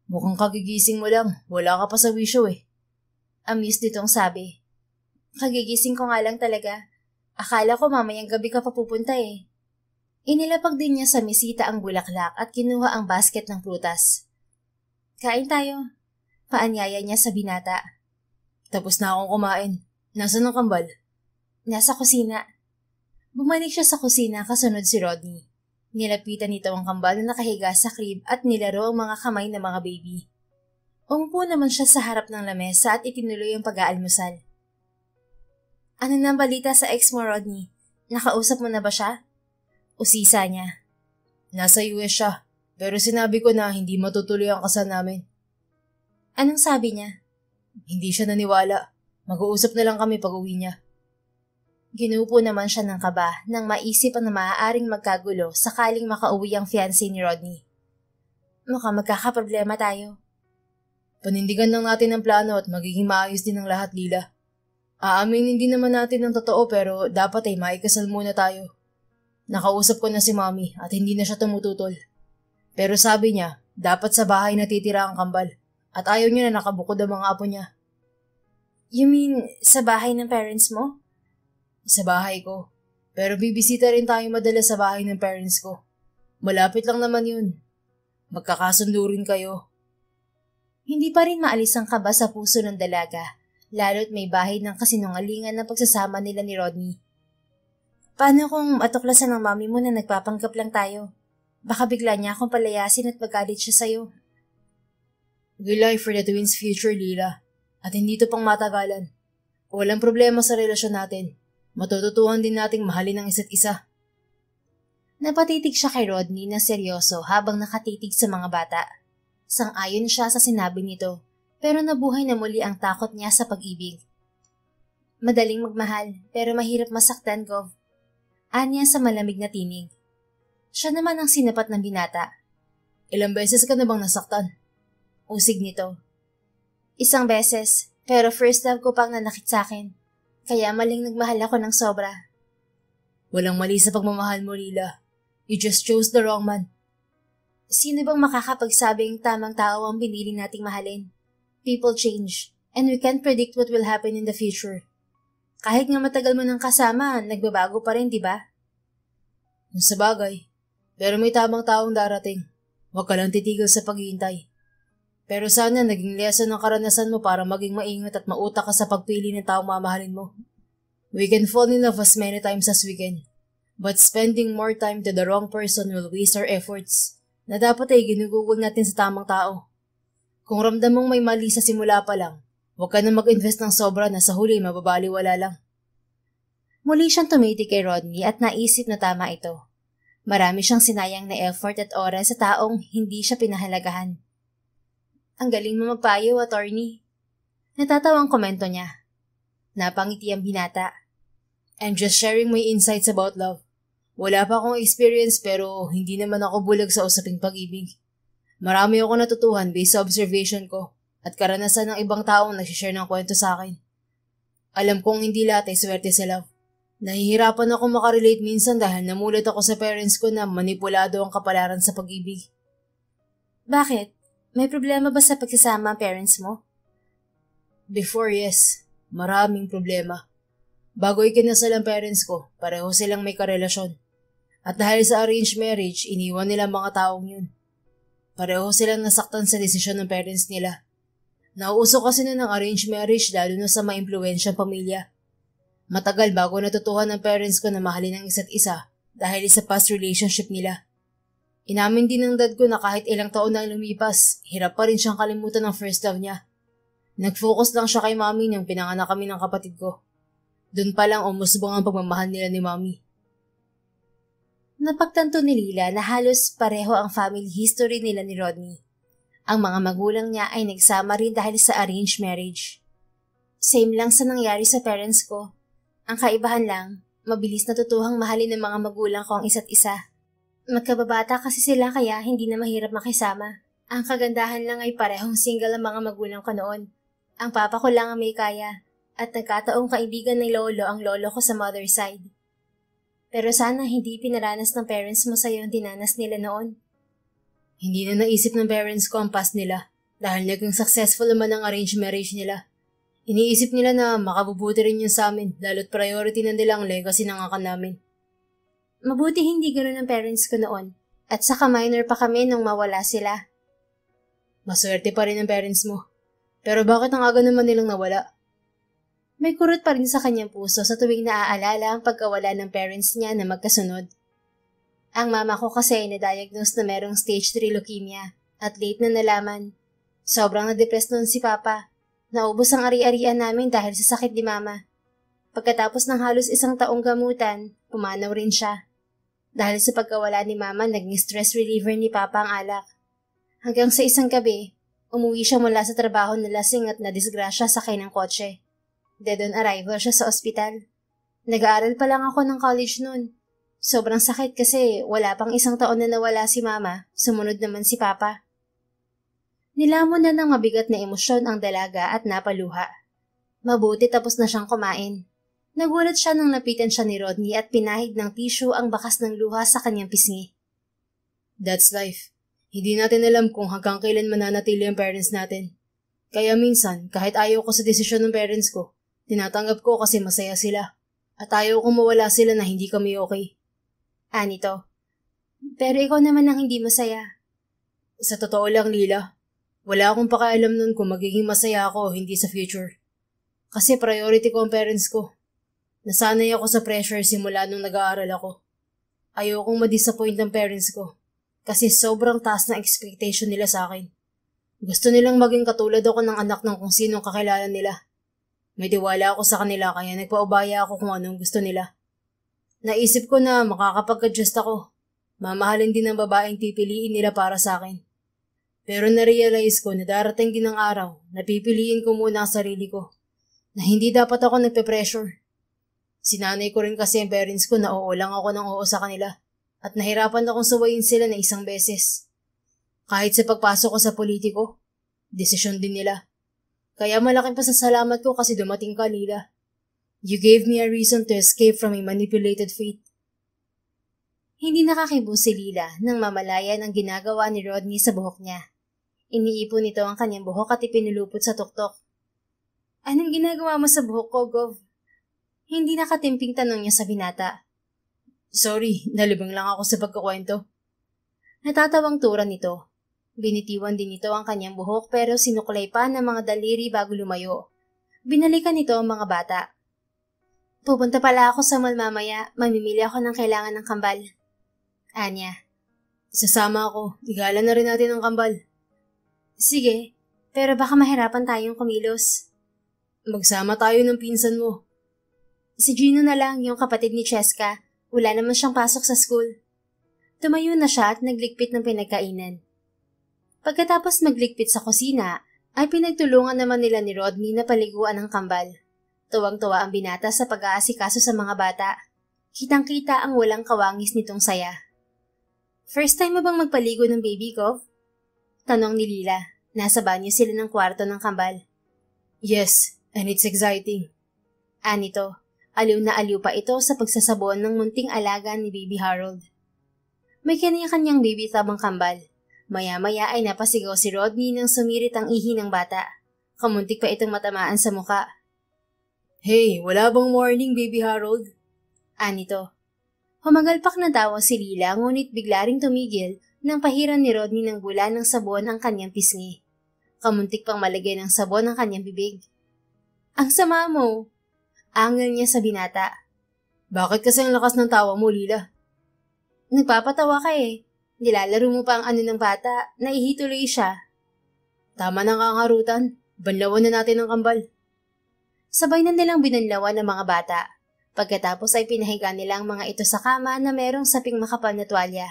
Mukhang kagigising mo lang, wala ka pa sa wisyo eh. Amused nitong sabi. Kagigising ko nga lang talaga. Akala ko mamayang gabi ka papupunta eh. Inilapag din niya sa mesita ang bulaklak at kinuha ang basket ng prutas. Kain tayo. Paanyaya niya sa binata. Tapos na akong kumain. Nasaan ang kambal? Nasa kusina. Bumalik siya sa kusina kasunod si Rodney. Nilapitan nito ang kambal na nakahiga sa crib at nilaro ang mga kamay ng mga baby. Umupo naman siya sa harap ng lamesa at itinuloy ang pag-aalmusal. Ano nang balita sa ex mo, Rodney? Nakausap mo na ba siya? Usisa niya. Nasa US siya, pero sinabi ko na hindi matutuloy ang kasal namin. Anong sabi niya? Hindi siya naniwala. Mag-uusap na lang kami pag uwi niya. Ginupo naman siya ng kaba nang maisip ang maaaring magkagulo sakaling makauwi ang fiancé ni Rodney. Mukhang magkakaproblema tayo. Panindigan lang natin ang plano at magiging maayos din ang lahat, Lila. Aaminin din naman natin ang totoo pero dapat ay maikasal muna tayo. Nakausap ko na si Mami at hindi na siya tumututol. Pero sabi niya, dapat sa bahay natitira ang kambal at ayaw niya na nakabukod ang mga apo niya. You mean sa bahay ng parents mo? Sa bahay ko. Pero bibisita rin tayo madalas sa bahay ng parents ko. Malapit lang naman yun. Magkakasundo rin kayo. Hindi pa rin maalis ang kaba sa puso ng dalaga, lalo't may bahid ng kasinungalingan na pagsasama nila ni Rodney. Paano kung matuklasan ng mami mo na nagpapanggap lang tayo? Baka bigla niya akong palayasin at magalit siya sa'yo. We life for the twins' future, Lila. At hindi to pang matagalan. Walang problema sa relasyon natin. Matututuhan din nating mahalin ang isa't isa. Napatitig siya kay Rodney na seryoso habang nakatitig sa mga bata. Sang-ayon siya sa sinabi nito, pero nabuhay na muli ang takot niya sa pag-ibig. Madaling magmahal, pero mahirap masaktan, Gov. Anya sa malamig na tinig. Siya naman ang sinapat ng binata. Ilang beses ka na bang nasaktan? Usig nito. Isang beses, pero first love ko pang nanakit sa akin. Kaya maling nagmahal ako ng sobra. Walang mali sa pagmamahal mo, Lila. You just chose the wrong man. Sino bang makakapagsabing tamang tao ang binili nating mahalin? People change, and we can't predict what will happen in the future. Kahit nga matagal mo nang kasama, nagbabago pa rin, di ba? Sa bagay. Pero may tamang taong darating. Huwag ka lang titigil sa paghihintay. Pero sana naging lesson ng karanasan mo para maging maingat at mautak ka sa pagpili ng taong mamahalin mo. We can fall in love as many times as we can. But spending more time to the wrong person will waste our efforts na dapat ay ginugugol natin sa tamang tao. Kung ramdam mong may mali sa simula pa lang, Huwag ka na mag-invest ng sobra na sa huli mababaliwala lang. Muli siyang tumiti kay Rodney at naisip na tama ito. Marami siyang sinayang na effort at oras sa taong hindi siya pinahalagahan. Ang galing mo magpayo, attorney. Natatawa ang komento niya. Napangiti ang binata. I'm just sharing my insights about love. Wala pa akong experience pero hindi naman ako bulag sa usaping pag-ibig. Marami ako natutuhan based sa observation ko at karanasan ng ibang taong nagsishare ng kwento sa akin. Alam kong hindi lahat ay swerte sa love. Nahihirapan ako makarelate minsan dahil namulat ako sa parents ko na manipulado ang kapalaran sa pag-ibig. Bakit? May problema ba sa pagsasama ang parents mo? Before, yes. Maraming problema. Bago ikinasal ang parents ko, pareho silang may karelasyon. At dahil sa arranged marriage, iniwan nila mga taong yun. Pareho silang nasaktan sa desisyon ng parents nila. Nauuso kasi na ng arranged marriage lalo na sa maimpluwensyang pamilya. Matagal bago natutuhan ng parents ko na mahalin ang isa't isa dahil sa past relationship nila. Inamin din ng dad ko na kahit ilang taon nang lumipas, hirap pa rin siyang kalimutan ng first love niya. Nag-focus lang siya kay mami nang pinanganak kami ng kapatid ko. Doon pa lang umusbong ang pagmamahal nila ni mami. Napagtanto ni Lila na halos pareho ang family history nila ni Rodney. Ang mga magulang niya ay nagsama rin dahil sa arranged marriage. Same lang sa nangyari sa parents ko. Ang kaibahan lang, mabilis natutuhang mahalin ng mga magulang ko ang isa't isa. Magkababata kasi sila kaya hindi na mahirap makisama. Ang kagandahan lang ay parehong single ang mga magulang ko noon. Ang papa ko lang ang may kaya at nagkataong kaibigan ng lolo ang lolo ko sa mother side. Pero sana hindi pinaranas ng parents mo sa'yo ang dinanas nila noon. Hindi na naisip ng parents ko ang past nila dahil naging successful naman ang arranged marriage nila. Iniisip nila na makabubuti rin yun sa amin lalo't priority na nila ang legacy ng akan namin. Mabuti hindi ganoon ang parents ko noon at saka minor pa kami nung mawala sila. Maswerte pa rin ang parents mo. Pero bakit ang aga naman nilang nawala? May kurot pa rin sa kanyang puso sa tuwing naaalala ang pagkawala ng parents niya na magkasunod. Ang mama ko kasi ay na-diagnose na merong stage 3 leukemia at late na nalaman. Sobrang na-depress noon si Papa. Naubos ang ari-arian namin dahil sa sakit ni Mama. Pagkatapos ng halos isang taong gamutan, pumanaw rin siya. Dahil sa pagkawala ni Mama, naging stress reliever ni Papa ang alak. Hanggang sa isang gabi, umuwi siya mula sa trabaho na lasing at nadisgrasya sa ng kotse. Dead on arrival siya sa ospital. Nag-aaral pa lang ako ng college noon. Sobrang sakit kasi wala pang isang taon na nawala si mama, sumunod naman si papa. Nilamon na ng mabigat na emosyon ang dalaga at napaluha. Mabuti tapos na siyang kumain. Nagulat siya nang napitan siya ni Rodney at pinahid ng tissue ang bakas ng luha sa kanyang pisngi. That's life. Hindi natin alam kung hanggang kailan mananatili ang parents natin. Kaya minsan, kahit ayaw ko sa desisyon ng parents ko, Tinatanggap ko kasi masaya sila. At ayaw kong mawala sila na hindi kami okay. Anito. Pero ikaw naman ang hindi masaya. Sa totoo lang, Lila, wala akong pakialam nun kung magiging masaya ako hindi sa future. Kasi priority ko ang parents ko. Nasanay ako sa pressure simula nung nag-aaral ako. Ayokong ma-disappoint ng parents ko. Kasi sobrang taas ng expectation nila sa akin. Gusto nilang maging katulad ako ng anak ng kung sinong kakilala nila. May diwala ako sa kanila kaya nagpaubaya ako kung anong gusto nila. Naisip ko na makakapag-adjust ako. Mamahalin din ng babaeng pipiliin nila para sa akin. Pero narealize ko na darating din ang araw na pipiliin ko muna ang sarili ko. Na hindi dapat ako nagpe-pressure. Sinanay ko rin kasi ang parents ko na oo lang ako ng oo sa kanila. At nahirapan akong suwayin sila na isang beses. Kahit sa pagpasok ko sa politiko, desisyon din nila. Kaya malaking pasasalamat ko kasi dumating ka, Lila. You gave me a reason to escape from a manipulated fate. Hindi nakakibo si Lila nang mamalayan ang ginagawa ni Rodney sa buhok niya. Iniipon nito ang kanyang buhok at ipinulupot sa tuktok. Anong ginagawa mo sa buhok ko, Gov? Hindi nakatimping tanong niya sa binata. Sorry, nalibang lang ako sa pagkukwento. Natatawang tura nito Binitiwan din nito ang kanyang buhok pero sinuklay pa ng mga daliri bago lumayo. Binalikan nito ang mga bata. Pupunta pala ako sa mall mamaya. Mamimili ako ng kailangan ng kambal. Anya. Sasama ako. Igalan na rin natin ang kambal. Sige, pero baka mahirapan tayong kumilos. Magsama tayo ng pinsan mo. Si Gino na lang, yung kapatid ni Cheska. Wala naman siyang pasok sa school. Tumayo na siya at naglikpit ng pinagkainan. Pagkatapos magligpit sa kusina, ay pinagtulungan naman nila ni Rodney na paliguan ng kambal. Tuwang-tuwa ang binata sa pag-aasikaso sa mga bata. Kitang-kita ang walang kawangis nitong saya. First time mo bang magpaligo ng baby ko? Tanong ni Lila. Nasa banyo sila ng kwarto ng kambal. Yes, and it's exciting. Anito, aliw na aliw pa ito sa pagsasabon ng munting alaga ni Baby Harold. May kanya-kanyang baby tabang kambal Maya-maya ay napasigaw si Rodney nang sumirit ang ihi ng bata. Kamuntik pa itong matamaan sa muka. Hey, wala bang morning, baby Harold? Anito. Humagalpak na tawa si Lila ngunit bigla ring tumigil nang pahiran ni Rodney ng bula ng sabon ang kanyang pisngi. Kamuntik pang malagay ng sabon ang kanyang bibig. Ang sama mo! Angal niya sa binata. Bakit kasi ang lakas ng tawa mo, Lila? Nagpapatawa ka eh. Nilalaro mo pa ang ano ng bata, naihituloy siya. Tama na nga harutan. Banlawan na natin ang kambal. Sabay na nilang binanlawan ng mga bata. Pagkatapos ay pinahiga nila ang mga ito sa kama na merong saping makapal na tuwalya.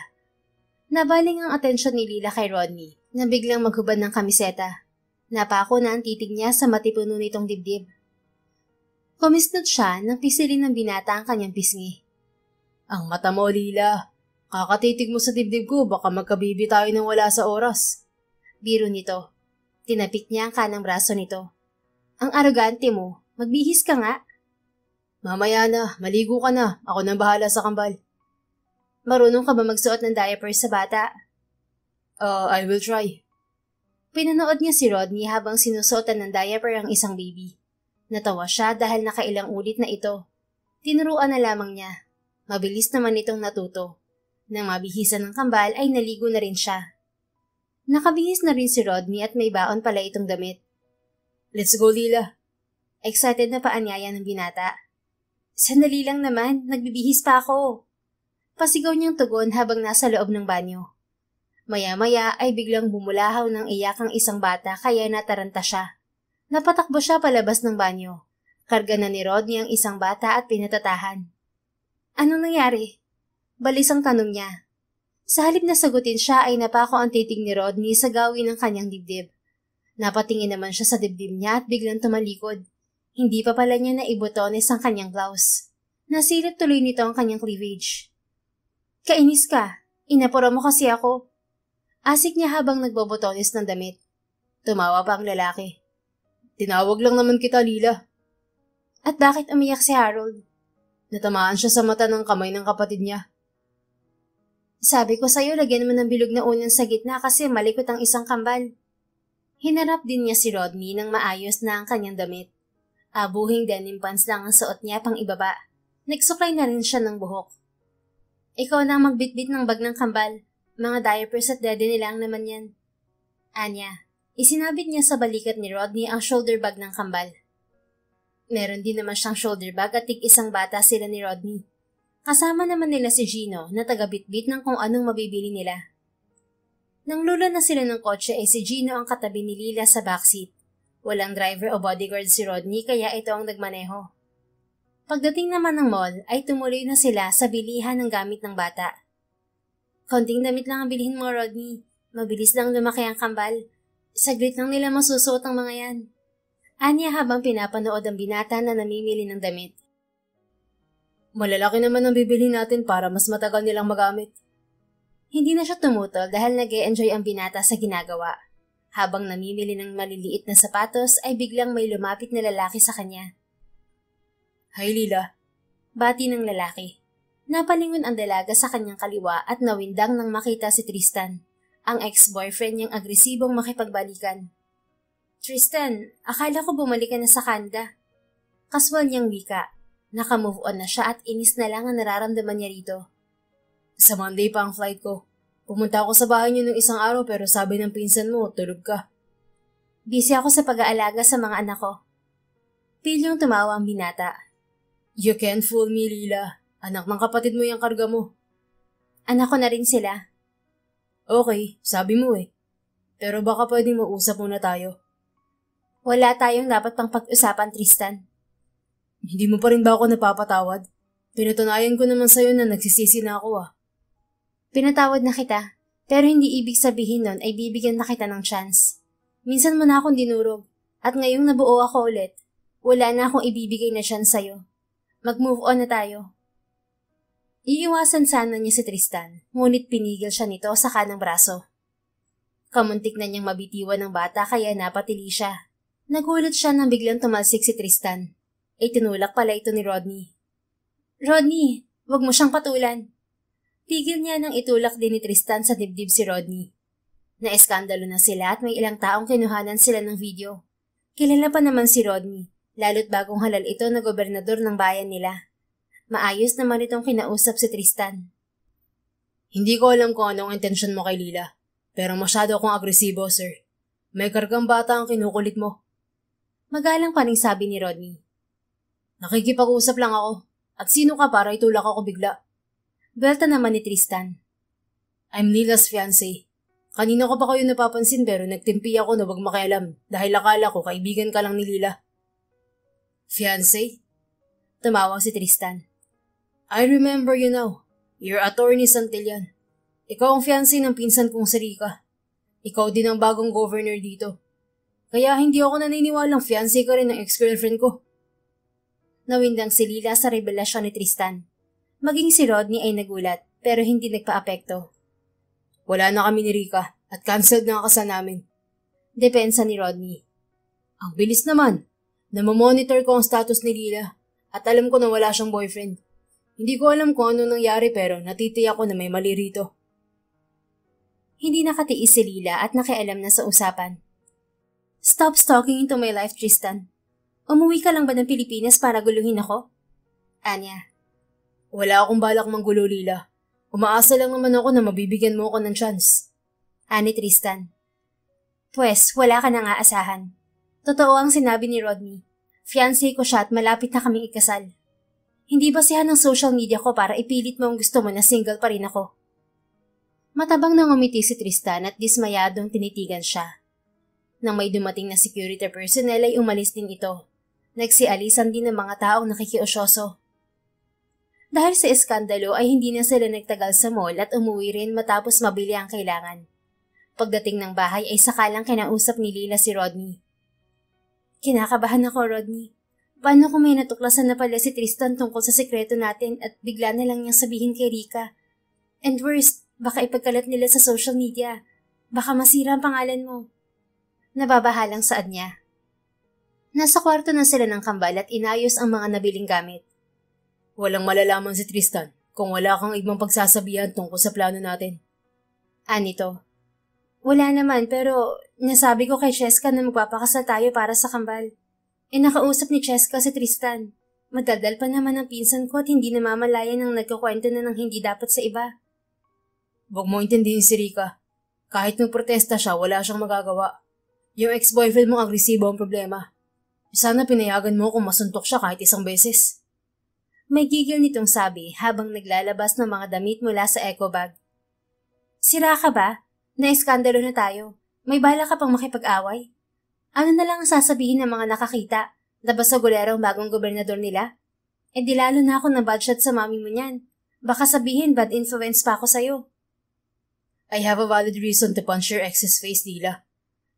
Nabaling ang atensyon ni Lila kay Rodney na biglang maghubad ng kamiseta. Napako na ang titig niya sa matipuno nitong dibdib. Kumisnot siya nang pisilin ng binata ang kanyang pisngi. Ang mata mo, Lila. Kakatitig mo sa dibdib ko, baka magkabibi tayo ng wala sa oras. Biro nito. Tinapik niya ang kanang braso nito. Ang arogante mo, magbihis ka nga. Mamaya na, maligo ka na. Ako nang bahala sa kambal. Marunong ka ba magsuot ng diaper sa bata? Uh, I will try. Pinanood niya si Rodney habang sinusuotan ng diaper ang isang baby. Natawa siya dahil nakailang ulit na ito. Tinuruan na lamang niya. Mabilis naman itong natuto. Nang mabihisan ng kambal ay naligo na rin siya. Nakabihis na rin si Rodney at may baon pala itong damit. Let's go, Lila. Excited na paanyaya ng binata. Sandali lang naman, nagbibihis pa ako. Pasigaw niyang tugon habang nasa loob ng banyo. Maya-maya ay biglang bumulahaw ng iyak ang isang bata kaya nataranta siya. Napatakbo siya palabas ng banyo. Karga na ni Rodney ang isang bata at pinatatahan. Anong nangyari? Balis ang tanong niya. Sa halip na sagutin siya ay napako ang titig ni Rodney sa gawin ng kanyang dibdib. Napatingin naman siya sa dibdib niya at biglang tumalikod. Hindi pa pala niya naibotones ang kanyang blouse. Nasilip tuloy nito ang kanyang cleavage. Kainis ka. Inapura mo kasi ako. Asik niya habang nagbobotones ng damit. Tumawa pa ang lalaki. Tinawag lang naman kita, Lila. At bakit umiyak si Harold? Natamaan siya sa mata ng kamay ng kapatid niya. Sabi ko sa'yo, lagyan mo ng bilog na unan sa gitna kasi malikot ang isang kambal. Hinarap din niya si Rodney nang maayos na ang kanyang damit. Abuhing denim pants lang ang suot niya pang ibaba. Nagsuklay na rin siya ng buhok. Ikaw na magbitbit ng bag ng kambal. Mga diapers at dede nila ang naman yan. Anya, isinabit niya sa balikat ni Rodney ang shoulder bag ng kambal. Meron din naman siyang shoulder bag at tig isang bata sila ni Rodney. Kasama naman nila si Gino na taga-bitbit ng kung anong mabibili nila. Nang lula na sila ng kotse ay si Gino ang katabi ni Lila sa backseat. Walang driver o bodyguard si Rodney kaya ito ang nagmaneho. Pagdating naman ng mall ay tumuloy na sila sa bilihan ng gamit ng bata. Konting damit lang ang bilhin mo, Rodney. Mabilis lang lumaki ang kambal. Saglit lang nila masusuot ang mga yan. Anya habang pinapanood ang binata na namimili ng damit. Malalaki naman ang bibili natin para mas matagal nilang magamit. Hindi na siya tumutol dahil nag enjoy ang binata sa ginagawa. Habang namimili ng maliliit na sapatos ay biglang may lumapit na lalaki sa kanya. Hi Lila. Bati ng lalaki. Napalingon ang dalaga sa kanyang kaliwa at nawindang nang makita si Tristan, ang ex-boyfriend niyang agresibong makipagbalikan. Tristan, akala ko bumalik ka na sa Canada. Kaswal niyang wika. Nakamove on na siya at inis na lang ang nararamdaman niya rito. Sa Monday pa ang flight ko. Pumunta ako sa bahay niyo nung isang araw pero sabi ng pinsan mo, tulog ka. Busy ako sa pag-aalaga sa mga anak ko. Pilyong tumawa ang binata. You can't fool me, Lila. Anak ng kapatid mo yung karga mo. Anak ko na rin sila. Okay, sabi mo eh. Pero baka pwedeng mausap muna tayo. Wala tayong dapat pang pag-usapan, Tristan. Hindi mo pa rin ba ako napapatawad? Pinatunayan ko naman sa'yo na nagsisisi na ako ah. Pinatawad na kita, pero hindi ibig sabihin nun ay bibigyan na kita ng chance. Minsan mo na akong dinurog, at ngayong nabuo ako ulit, wala na akong ibibigay na chance sa'yo. Mag-move on na tayo. Iiwasan sana niya si Tristan, ngunit pinigil siya nito sa kanang braso. Kamuntik na niyang mabitiwan ng bata kaya napatili siya. Nagulat siya nang biglang tumalsik si Tristan. Ay tinulak pala ito ni Rodney. Rodney, wag mo siyang patulan. Pigil niya nang itulak din ni Tristan sa dibdib si Rodney. Naeskandalo na sila at may ilang taong kinuhanan sila ng video. Kilala pa naman si Rodney, lalo't bagong halal ito na gobernador ng bayan nila. Maayos naman itong kinausap si Tristan. Hindi ko alam kung anong intensyon mo kay Lila, pero masyado akong agresibo, sir. May kargang bata ang kinukulit mo. Magalang pa rin sabi ni Rodney. Nakikipag-usap lang ako. At sino ka para itulak ako bigla? Belta naman ni Tristan. I'm Lila's fiancé. Kanina ko pa kayo napapansin pero nagtimpi ako na wag makialam dahil akala ko kaibigan ka lang ni Lila. Fiancé? Tumawag si Tristan. I remember you now. You're attorney Santillan. Ikaw ang fiancé ng pinsan kong si Rika. Ikaw din ang bagong governor dito. Kaya hindi ako naniniwalang fiancé ka rin ng ex-girlfriend ko. Nawindang si Lila sa revelasyon ni Tristan. Maging si Rodney ay nagulat pero hindi nagpa-apekto. Wala na kami ni Rika at cancelled na ang kasal namin. Depensa ni Rodney. Ang bilis naman. Namamonitor ko ang status ni Lila at alam ko na wala siyang boyfriend. Hindi ko alam kung ano nangyari pero natitiyak ko na may mali rito. Hindi nakatiis si Lila at nakialam na sa usapan. Stop stalking into my life, Tristan. Umuwi ka lang ba ng Pilipinas para guluhin ako? Anya. Wala akong balak manggulo, Lila. Umaasa lang naman ako na mabibigyan mo ako ng chance. Ani Tristan. Pwes, wala ka nang aasahan. Totoo ang sinabi ni Rodney. Fiancé ko siya at malapit na kaming ikasal. Hindi ba siya ng social media ko para ipilit mo ang gusto mo na single pa rin ako? Matabang nang umiti si Tristan at dismayadong tinitigan siya. Nang may dumating na security personnel ay umalis din ito. Nagsialisan din ng mga taong nakikiosyoso. Dahil sa eskandalo ay hindi na sila nagtagal sa mall at umuwi rin matapos mabili ang kailangan. Pagdating ng bahay ay sakalang kinausap ni Lila si Rodney. Kinakabahan ako, Rodney. Paano kung may natuklasan na pala si Tristan tungkol sa sekreto natin at bigla na lang niyang sabihin kay Rika? And worst, baka ipagkalat nila sa social media. Baka masira ang pangalan mo. Nababahalang saad niya. Nasa kwarto na sila ng kambal at inayos ang mga nabiling gamit. Walang malalaman si Tristan kung wala kang ibang pagsasabihan tungkol sa plano natin. Anito. Wala naman pero nasabi ko kay Cheska na magpapakasal tayo para sa kambal. E nakausap ni Cheska si Tristan. Madadal pa naman ang pinsan ko at hindi namamalayan ng nagkakwento na ng hindi dapat sa iba. Huwag mo intindihin si Rika. Kahit magprotesta siya, wala siyang magagawa. Yung ex-boyfriend mo agresibo ang problema. Sana pinayagan mo kung masuntok siya kahit isang beses. May gigil nitong sabi habang naglalabas ng mga damit mula sa eco bag. Sira ka ba? Naiskandalo na tayo. May bala ka pang makipag-away? Ano na lang ang sasabihin ng mga nakakita? Labas sa gulero ang bagong gobernador nila? Eh di lalo na ako na bad shot sa mami mo niyan. Baka sabihin bad influence pa ako sa'yo. I have a valid reason to punch your ex's face, Dila.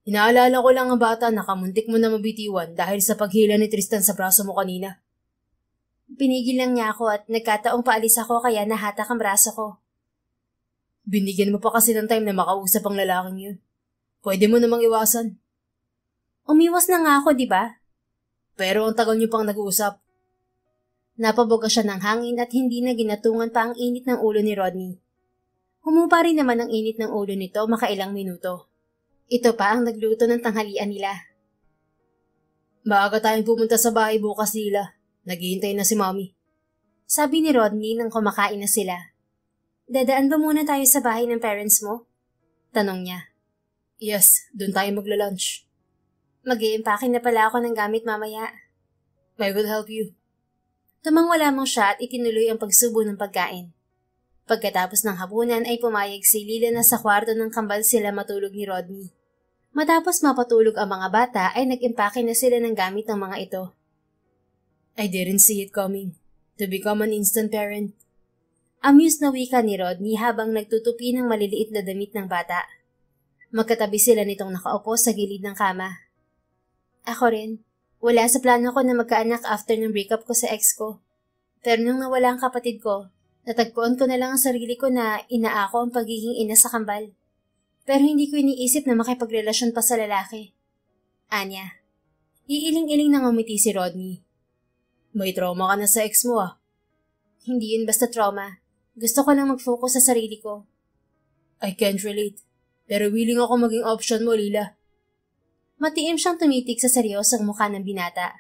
Inaalala ko lang ang bata na kamuntik mo na mabitiwan dahil sa paghila ni Tristan sa braso mo kanina. Pinigil lang niya ako at nagkataong paalis ako kaya nahatak ang braso ko. Binigyan mo pa kasi ng time na makausap ang lalaking yun. Pwede mo namang iwasan. Umiwas na nga ako, di ba? Pero ang tagal niyo pang nag-uusap. Napaboga siya ng hangin at hindi na ginatungan pa ang init ng ulo ni Rodney. Humupa rin naman ang init ng ulo nito makailang minuto. Ito pa ang nagluto ng tanghalian nila. Maaga tayong pumunta sa bahay bukas nila. Naghihintay na si Mommy. Sabi ni Rodney nang kumakain na sila. Dadaan ba muna tayo sa bahay ng parents mo? Tanong niya. Yes, doon tayo magla-lunch. mag na pala ako ng gamit mamaya. I will help you. Tumangwala mong siya at itinuloy ang pagsubo ng pagkain. Pagkatapos ng hapunan ay pumayag si Lila na sa kwarto ng kambal sila matulog ni Rodney. Matapos mapatulog ang mga bata ay nag-impake na sila ng gamit ng mga ito. I didn't see it coming. To become an instant parent. Amused na wika ni Rodney habang nagtutupi ng maliliit na damit ng bata. Magkatabi sila nitong nakaupo sa gilid ng kama. Ako rin. Wala sa plano ko na magkaanak after ng breakup ko sa ex ko. Pero nung nawala ang kapatid ko, natagpuan ko na lang ang sarili ko na inaako ang pagiging ina sa kambal. Pero hindi ko iniisip na makipagrelasyon pa sa lalaki. Anya. Iiling-iling nang umiti si Rodney. May trauma ka na sa ex mo ah. Hindi yun basta trauma. Gusto ko lang mag-focus sa sarili ko. I can't relate. Pero willing ako maging option mo, Lila. Matiim siyang tumitik sa seryosong mukha ng binata.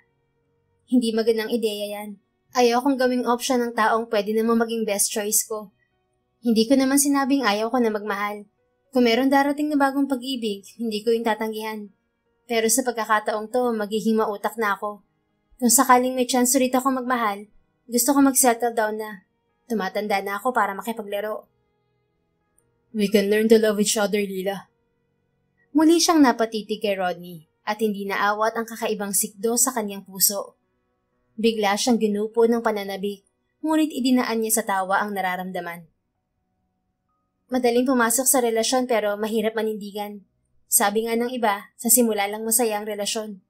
Hindi magandang ideya yan. Ayaw kong gawing option ng taong pwede namang maging best choice ko. Hindi ko naman sinabing ayaw ko na magmahal. Kung meron darating na bagong pag-ibig, hindi ko yung tatanggihan. Pero sa pagkakataong to, magiging mautak na ako. Kung sakaling may chance ulit ako magmahal, gusto ko mag-settle down na. Tumatanda na ako para makipaglaro. We can learn to love each other, Lila. Muli siyang napatitig kay Rodney at hindi naawat ang kakaibang sikdo sa kanyang puso. Bigla siyang ginupo ng pananabik, ngunit idinaan niya sa tawa ang nararamdaman. Madaling pumasok sa relasyon pero mahirap manindigan. Sabi nga ng iba, sa simula lang masaya ang relasyon.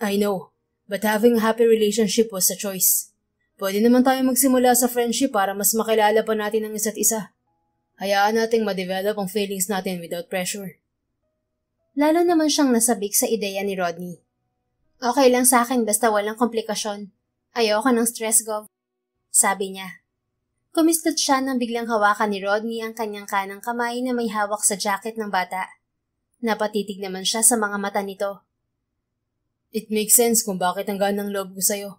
I know, but having a happy relationship was a choice. Pwede naman tayo magsimula sa friendship para mas makilala pa natin ang isa't isa. Hayaan nating ma-develop ang feelings natin without pressure. Lalo naman siyang nasabik sa ideya ni Rodney. Okay lang sa akin basta walang komplikasyon. Ayoko ng stress, Gov. Sabi niya. Kumistot siya nang biglang hawakan ni Rodney ang kanyang kanang kamay na may hawak sa jacket ng bata. Napatitig naman siya sa mga mata nito. It makes sense kung bakit ang ganang loob ko sa'yo.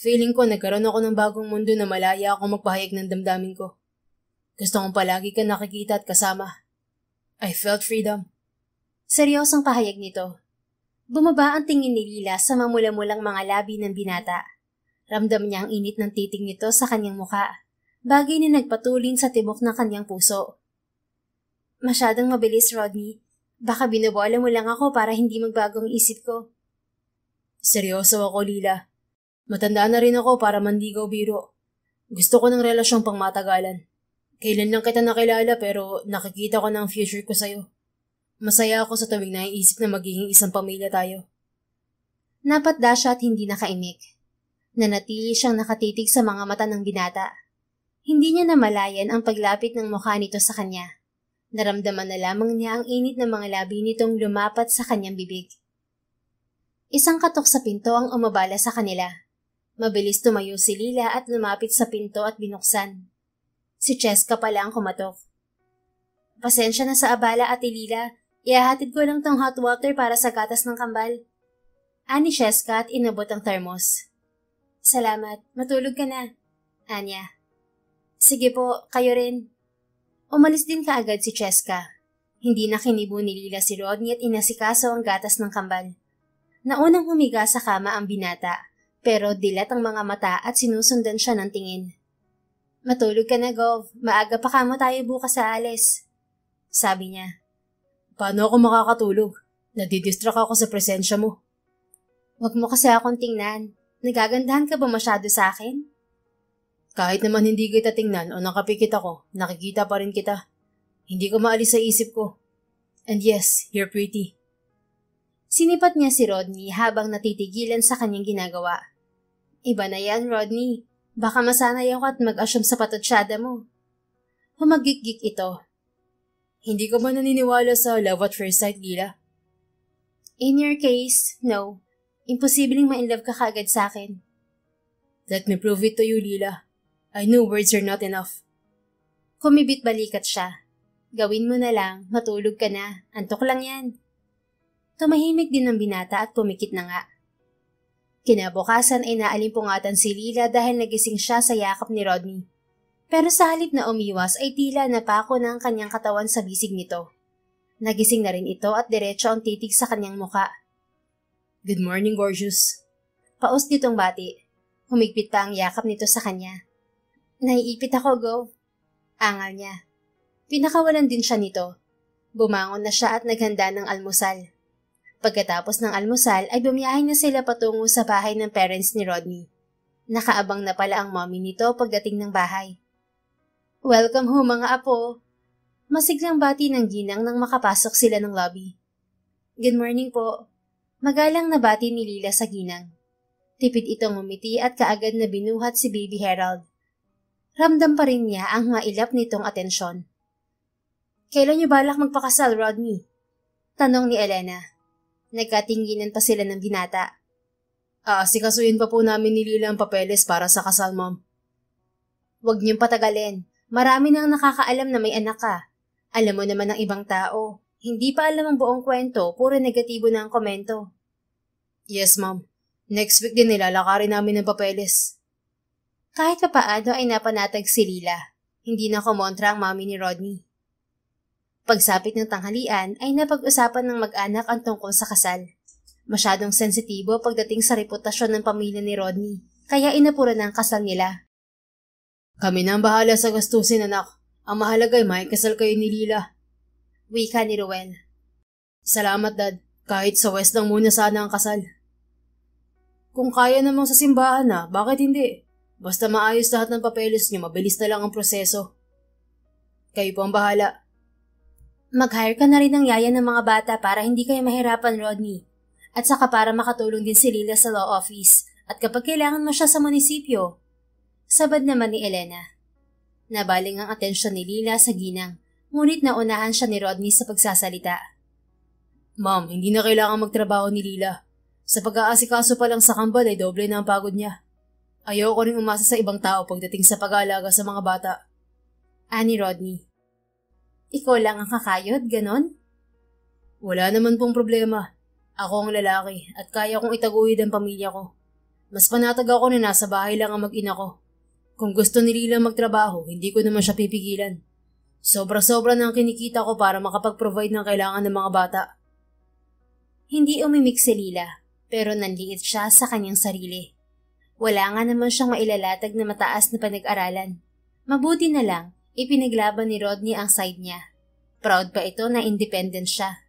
Feeling ko nagkaroon ako ng bagong mundo na malaya ako magpahayag ng damdamin ko. Gusto kong palagi ka nakikita at kasama. I felt freedom. Seryosong pahayag nito. Bumaba ang tingin ni Lila sa mamula-mulang mga labi ng binata. Ramdam niya ang init ng titig nito sa kanyang muka. Bagay na nagpatulin sa tibok ng kanyang puso. Masyadong mabilis, Rodney. Baka binubola mo lang ako para hindi magbagong isip ko. Seryoso ako, Lila. Matanda na rin ako para mandigaw biro. Gusto ko ng relasyong pangmatagalan. Kailan lang kita nakilala pero nakikita ko ang future ko sa'yo. Masaya ako sa tuwing naiisip na magiging isang pamilya tayo. Napatda siya at hindi nakaimik. Nanatili siyang nakatitig sa mga mata ng binata. Hindi niya namalayan ang paglapit ng mukha nito sa kanya. Naramdaman na lamang niya ang init ng mga labi nitong lumapat sa kanyang bibig. Isang katok sa pinto ang umabala sa kanila. Mabilis tumayo si Lila at lumapit sa pinto at binuksan. Si Cheska pala ang kumatok. Pasensya na sa abala, Ate Lila. Ihahatid ko lang tong hot water para sa gatas ng kambal. Ani Cheska at inabot ang thermos. Salamat. Matulog ka na. Anya. Sige po, kayo rin. Umalis din kaagad si Cheska. Hindi na kinibo ni Lila si Rodney at inasikaso ang gatas ng kambal. Naunang humiga sa kama ang binata, pero dilat ang mga mata at sinusundan siya ng tingin. Matulog ka na, Gov. Maaga pa kamo tayo bukas sa alis. Sabi niya. Paano ako makakatulog? Nadidistract ako sa presensya mo. Huwag mo kasi akong tingnan. Nagagandahan ka ba masyado sa akin? Kahit naman hindi kita tingnan o nakapikit ako, nakikita pa rin kita. Hindi ko maalis sa isip ko. And yes, you're pretty. Sinipat niya si Rodney habang natitigilan sa kanyang ginagawa. Iba na yan, Rodney. Baka masanay ako at mag-assume sa patotsyada mo. Humagigik ito. Hindi ka ba naniniwala sa love at first sight, Lila? In your case, no. Imposibleng ma-inlove ka kagad sa akin. Let me prove it to you, Lila. I know words are not enough. Kumibit balikat siya. Gawin mo na lang, matulog ka na. Antok lang yan. Tumahimik din ang binata at pumikit na nga. Kinabukasan ay naalimpungatan si Lila dahil nagising siya sa yakap ni Rodney. Pero sa halip na umiwas ay tila napako na ang kanyang katawan sa bisig nito. Nagising na rin ito at diretso ang titig sa kanyang muka. Good morning, gorgeous. Paus nitong bati. Humigpit pa ang yakap nito sa kanya. Naiipit ako, go. Angal niya. Pinakawalan din siya nito. Bumangon na siya at naghanda ng almusal. Pagkatapos ng almusal ay bumiyahe na sila patungo sa bahay ng parents ni Rodney. Nakaabang na pala ang mommy nito pagdating ng bahay. Welcome ho mga apo. Masiglang bati ng ginang nang makapasok sila ng lobby. Good morning po. Magalang na bati ni Lila sa ginang. Tipid itong umiti at kaagad na binuhat si Baby Herald. Ramdam pa rin niya ang mailap nitong atensyon. Kailan niyo balak magpakasal, Rodney? Tanong ni Elena. Nagkatinginan pa sila ng binata. Ah, sikasuyin pa po namin ni Lila ang papeles para sa kasal, ma'am. Huwag niyong patagalin. Marami nang nakakaalam na may anak ka. Alam mo naman ng ibang tao. Hindi pa alam ang buong kwento, puro negatibo na ang komento. Yes, ma'am. Next week din nilalakarin namin ng papeles. Kahit papaano ay napanatag si Lila. Hindi na kumontra ang mami ni Rodney. Pagsapit ng tanghalian ay napag-usapan ng mag-anak ang tungkol sa kasal. Masyadong sensitibo pagdating sa reputasyon ng pamilya ni Rodney, kaya inapuran ang kasal nila. Kami na ang bahala sa gastusin, anak. Ang mahalaga ay may kasal kayo ni Lila. Wika ni Ruel. Salamat, Dad. Kahit sa West lang muna sana ang kasal. Kung kaya namang sa simbahan na, bakit hindi? Basta maayos lahat ng papeles niyo, mabilis na lang ang proseso. Kayo po ang bahala. Mag-hire ka na rin ng yaya ng mga bata para hindi kayo mahirapan, Rodney. At saka para makatulong din si Lila sa law office at kapag kailangan mo siya sa munisipyo. Sabad naman ni Elena. Nabaling ang atensyon ni Lila sa ginang, ngunit naunahan siya ni Rodney sa pagsasalita. Ma'am, hindi na kailangan magtrabaho ni Lila. Sa pag-aasikaso pa lang sa kambal ay doble na ang pagod niya. Ayaw ko rin umasa sa ibang tao pagdating sa pag-aalaga sa mga bata. Ani Rodney. Ikaw lang ang kakayod, ganon? Wala naman pong problema. Ako ang lalaki at kaya kong itaguhid ang pamilya ko. Mas panatag ako na nasa bahay lang ang mag-ina ko. Kung gusto ni Lila magtrabaho, hindi ko naman siya pipigilan. Sobra-sobra na ang kinikita ko para makapag-provide ng kailangan ng mga bata. Hindi umimik si Lila, pero nanliit siya sa kanyang sarili. Wala nga naman siyang mailalatag na mataas na panag-aralan. Mabuti na lang, ipinaglaban ni Rodney ang side niya. Proud pa ito na independent siya.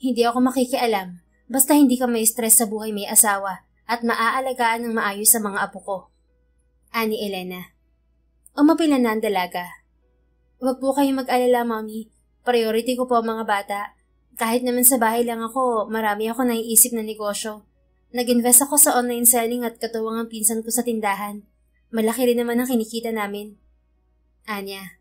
Hindi ako makikialam, basta hindi ka may stress sa buhay may asawa at maaalagaan ng maayos sa mga apo ko. Ani Elena. Umapila na ang dalaga. Huwag po kayong mag-alala, Mommy. Priority ko po ang mga bata. Kahit naman sa bahay lang ako, marami ako naiisip na negosyo. Nag-invest ako sa online selling at katuwang ang pinsan ko sa tindahan. Malaki rin naman ang kinikita namin. Anya.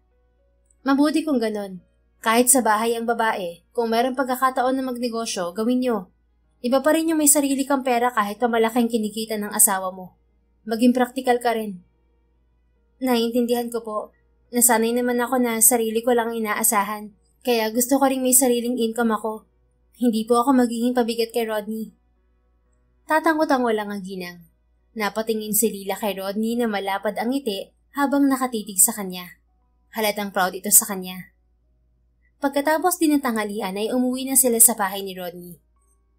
Mabuti kung ganon. Kahit sa bahay ang babae, kung mayroong pagkakataon na magnegosyo, gawin nyo. Iba pa rin yung may sarili kang pera kahit pa malaking kinikita ng asawa mo. Maging praktikal ka rin. Naiintindihan ko po. Nasanay naman ako na sarili ko lang inaasahan. Kaya gusto ko rin may sariling income ako. Hindi po ako magiging pabigat kay Rodney. Tatango-tango lang ang ginang. Napatingin si Lila kay Rodney na malapad ang ngiti habang nakatitig sa kanya. Halatang proud ito sa kanya. Pagkatapos din ng tanghalian ay umuwi na sila sa bahay ni Rodney.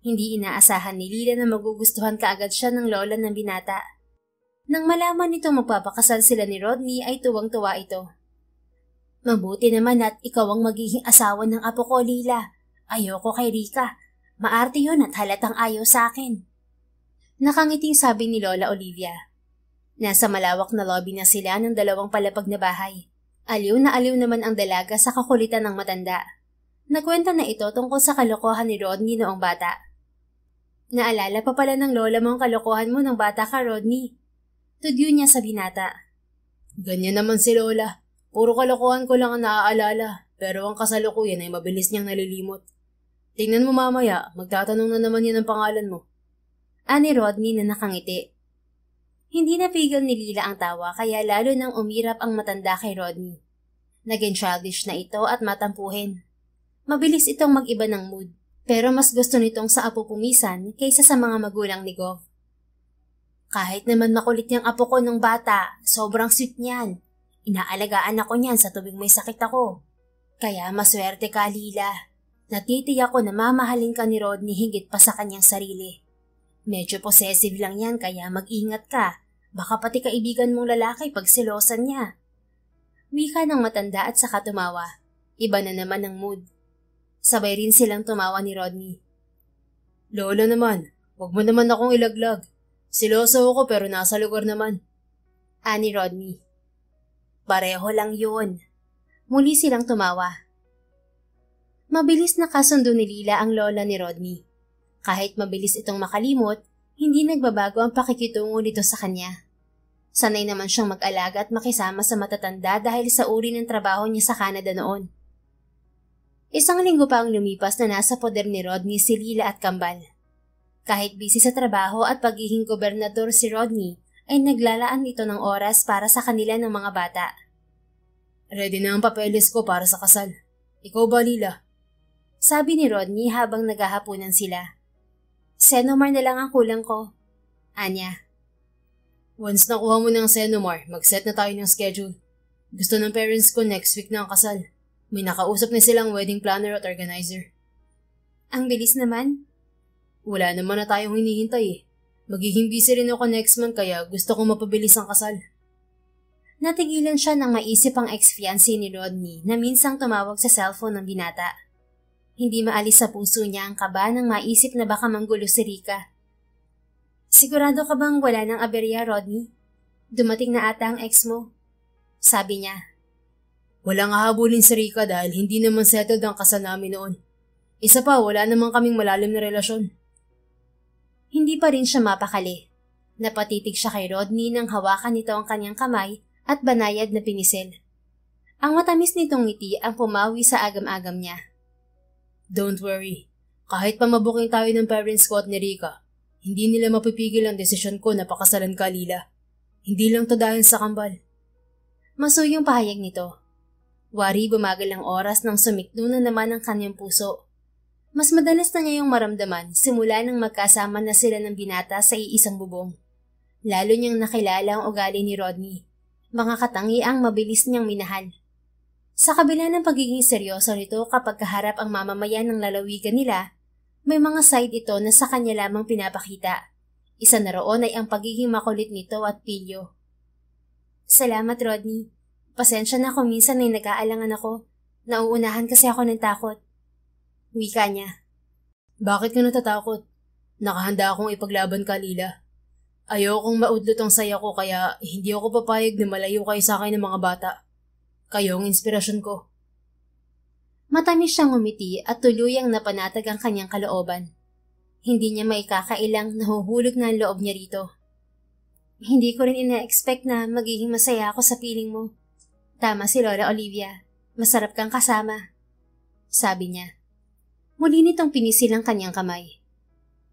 Hindi inaasahan ni Lila na magugustuhan kaagad siya ng lola ng binata. Nang malaman nito magpapakasal sila ni Rodney ay tuwang-tuwa ito. Mabuti naman at ikaw ang magiging asawa ng apo ko, Lila. Ayoko kay Rika. Maarte yun at halatang ayaw sa akin. Nakangiting sabi ni Lola Olivia. Nasa malawak na lobby na sila ng dalawang palapag na bahay. Aliw na aliw naman ang dalaga sa kakulitan ng matanda. Nagkwento na ito tungkol sa kalokohan ni Rodney noong bata. Naalala pa pala ng lola mo ang kalokohan mo ng bata ka, Rodney. Tudyo niya sa binata. Ganyan naman si Lola. Puro kalokohan ko lang ang naaalala, pero ang kasalukuyan ay mabilis niyang nalilimot. Tingnan mo mamaya, magtatanong na naman yan ang pangalan mo ani Rodney na nakangiti. Hindi napigil ni Lila ang tawa kaya lalo nang umirap ang matanda kay Rodney. Naging childish na ito at matampuhin. Mabilis itong mag-iba ng mood, pero mas gusto nitong sa apo pumisan kaysa sa mga magulang ni Gov. Kahit naman makulit niyang apo ko nung bata, sobrang sweet niyan. Inaalagaan ako niyan sa tubig may sakit ako. Kaya maswerte ka, Lila. Natitiyak ko na mamahalin ka ni Rodney higit pa sa kanyang sarili. Medyo possessive lang yan kaya mag-ingat ka. Baka pati kaibigan mong lalaki pag silosan niya. Wika ng matanda at saka tumawa. Iba na naman ang mood. Sabay rin silang tumawa ni Rodney. Lola naman, wag mo naman akong ilaglag. Siloso ako pero nasa lugar naman. Ani Rodney. Pareho lang yun. Muli silang tumawa. Mabilis na kasundo ni Lila ang lola ni Rodney. Kahit mabilis itong makalimot, hindi nagbabago ang pakikitungo nito sa kanya. Sanay naman siyang mag-alaga at makisama sa matatanda dahil sa uri ng trabaho niya sa Canada noon. Isang linggo pa ang lumipas na nasa poder ni Rodney si Lila at Kambal. Kahit busy sa trabaho at pagiging gobernador si Rodney, ay naglalaan ito ng oras para sa kanila ng mga bata. Ready na ang papeles ko para sa kasal. Ikaw ba, Lila? Sabi ni Rodney habang naghahapunan sila. Senomar na lang ang kulang ko. Anya. Once nakuha mo ng Senomar, mag-set na tayo ng schedule. Gusto ng parents ko next week na ang kasal. May nakausap na silang wedding planner at organizer. Ang bilis naman. Wala naman na tayong hinihintay eh. Magiging busy rin ako next month kaya gusto kong mapabilis ang kasal. Natigilan siya nang maisip ang ex-fiancé ni Rodney na minsang tumawag sa cellphone ng binata. Hindi maalis sa puso niya ang kaba nang maisip na baka manggulo si Rika. Sigurado ka bang wala ng aberya, Rodney? Dumating na ata ang ex mo. Sabi niya. Walang hahabulin si Rika dahil hindi naman settled ang kasal namin noon. Isa pa, wala naman kaming malalim na relasyon. Hindi pa rin siya mapakali. Napatitig siya kay Rodney nang hawakan nito ang kanyang kamay at banayad na pinisil. Ang matamis nitong ngiti ang pumawi sa agam-agam niya. Don't worry. Kahit pa mabuking tayo ng parents ko at ni Rika, hindi nila mapipigil ang desisyon ko na pakasalan ka, Lila. Hindi lang to dahil sa kambal. Masuyong pahayag nito. Wari bumagal ang oras nang sumikno na naman ang kanyang puso. Mas madalas na niya yung maramdaman simula nang magkasama na sila ng binata sa iisang bubong. Lalo niyang nakilala ang ugali ni Rodney. Mga katangi ang mabilis niyang minahal. Sa kabila ng pagiging seryoso nito kapag kaharap ang mamamayan ng lalawigan nila, may mga side ito na sa kanya lamang pinapakita. Isa na roon ay ang pagiging makulit nito at pilyo. Salamat, Rodney. Pasensya na kung minsan ay nag-aalangan ako. Nauunahan kasi ako ng takot. Wika niya. Bakit ka natatakot? Nakahanda akong ipaglaban ka, Lila. Ayokong maudlot ang saya ko kaya hindi ako papayag na malayo kayo sa akin ng mga bata. Kayo ang inspirasyon ko. Matamis siyang umiti at tuluyang napanatag ang kanyang kalooban. Hindi niya maikakailang nahuhulog na ang loob niya rito. Hindi ko rin ina-expect na magiging masaya ako sa piling mo. Tama si Lola Olivia. Masarap kang kasama. Sabi niya. Muli nitong pinisil ang kanyang kamay.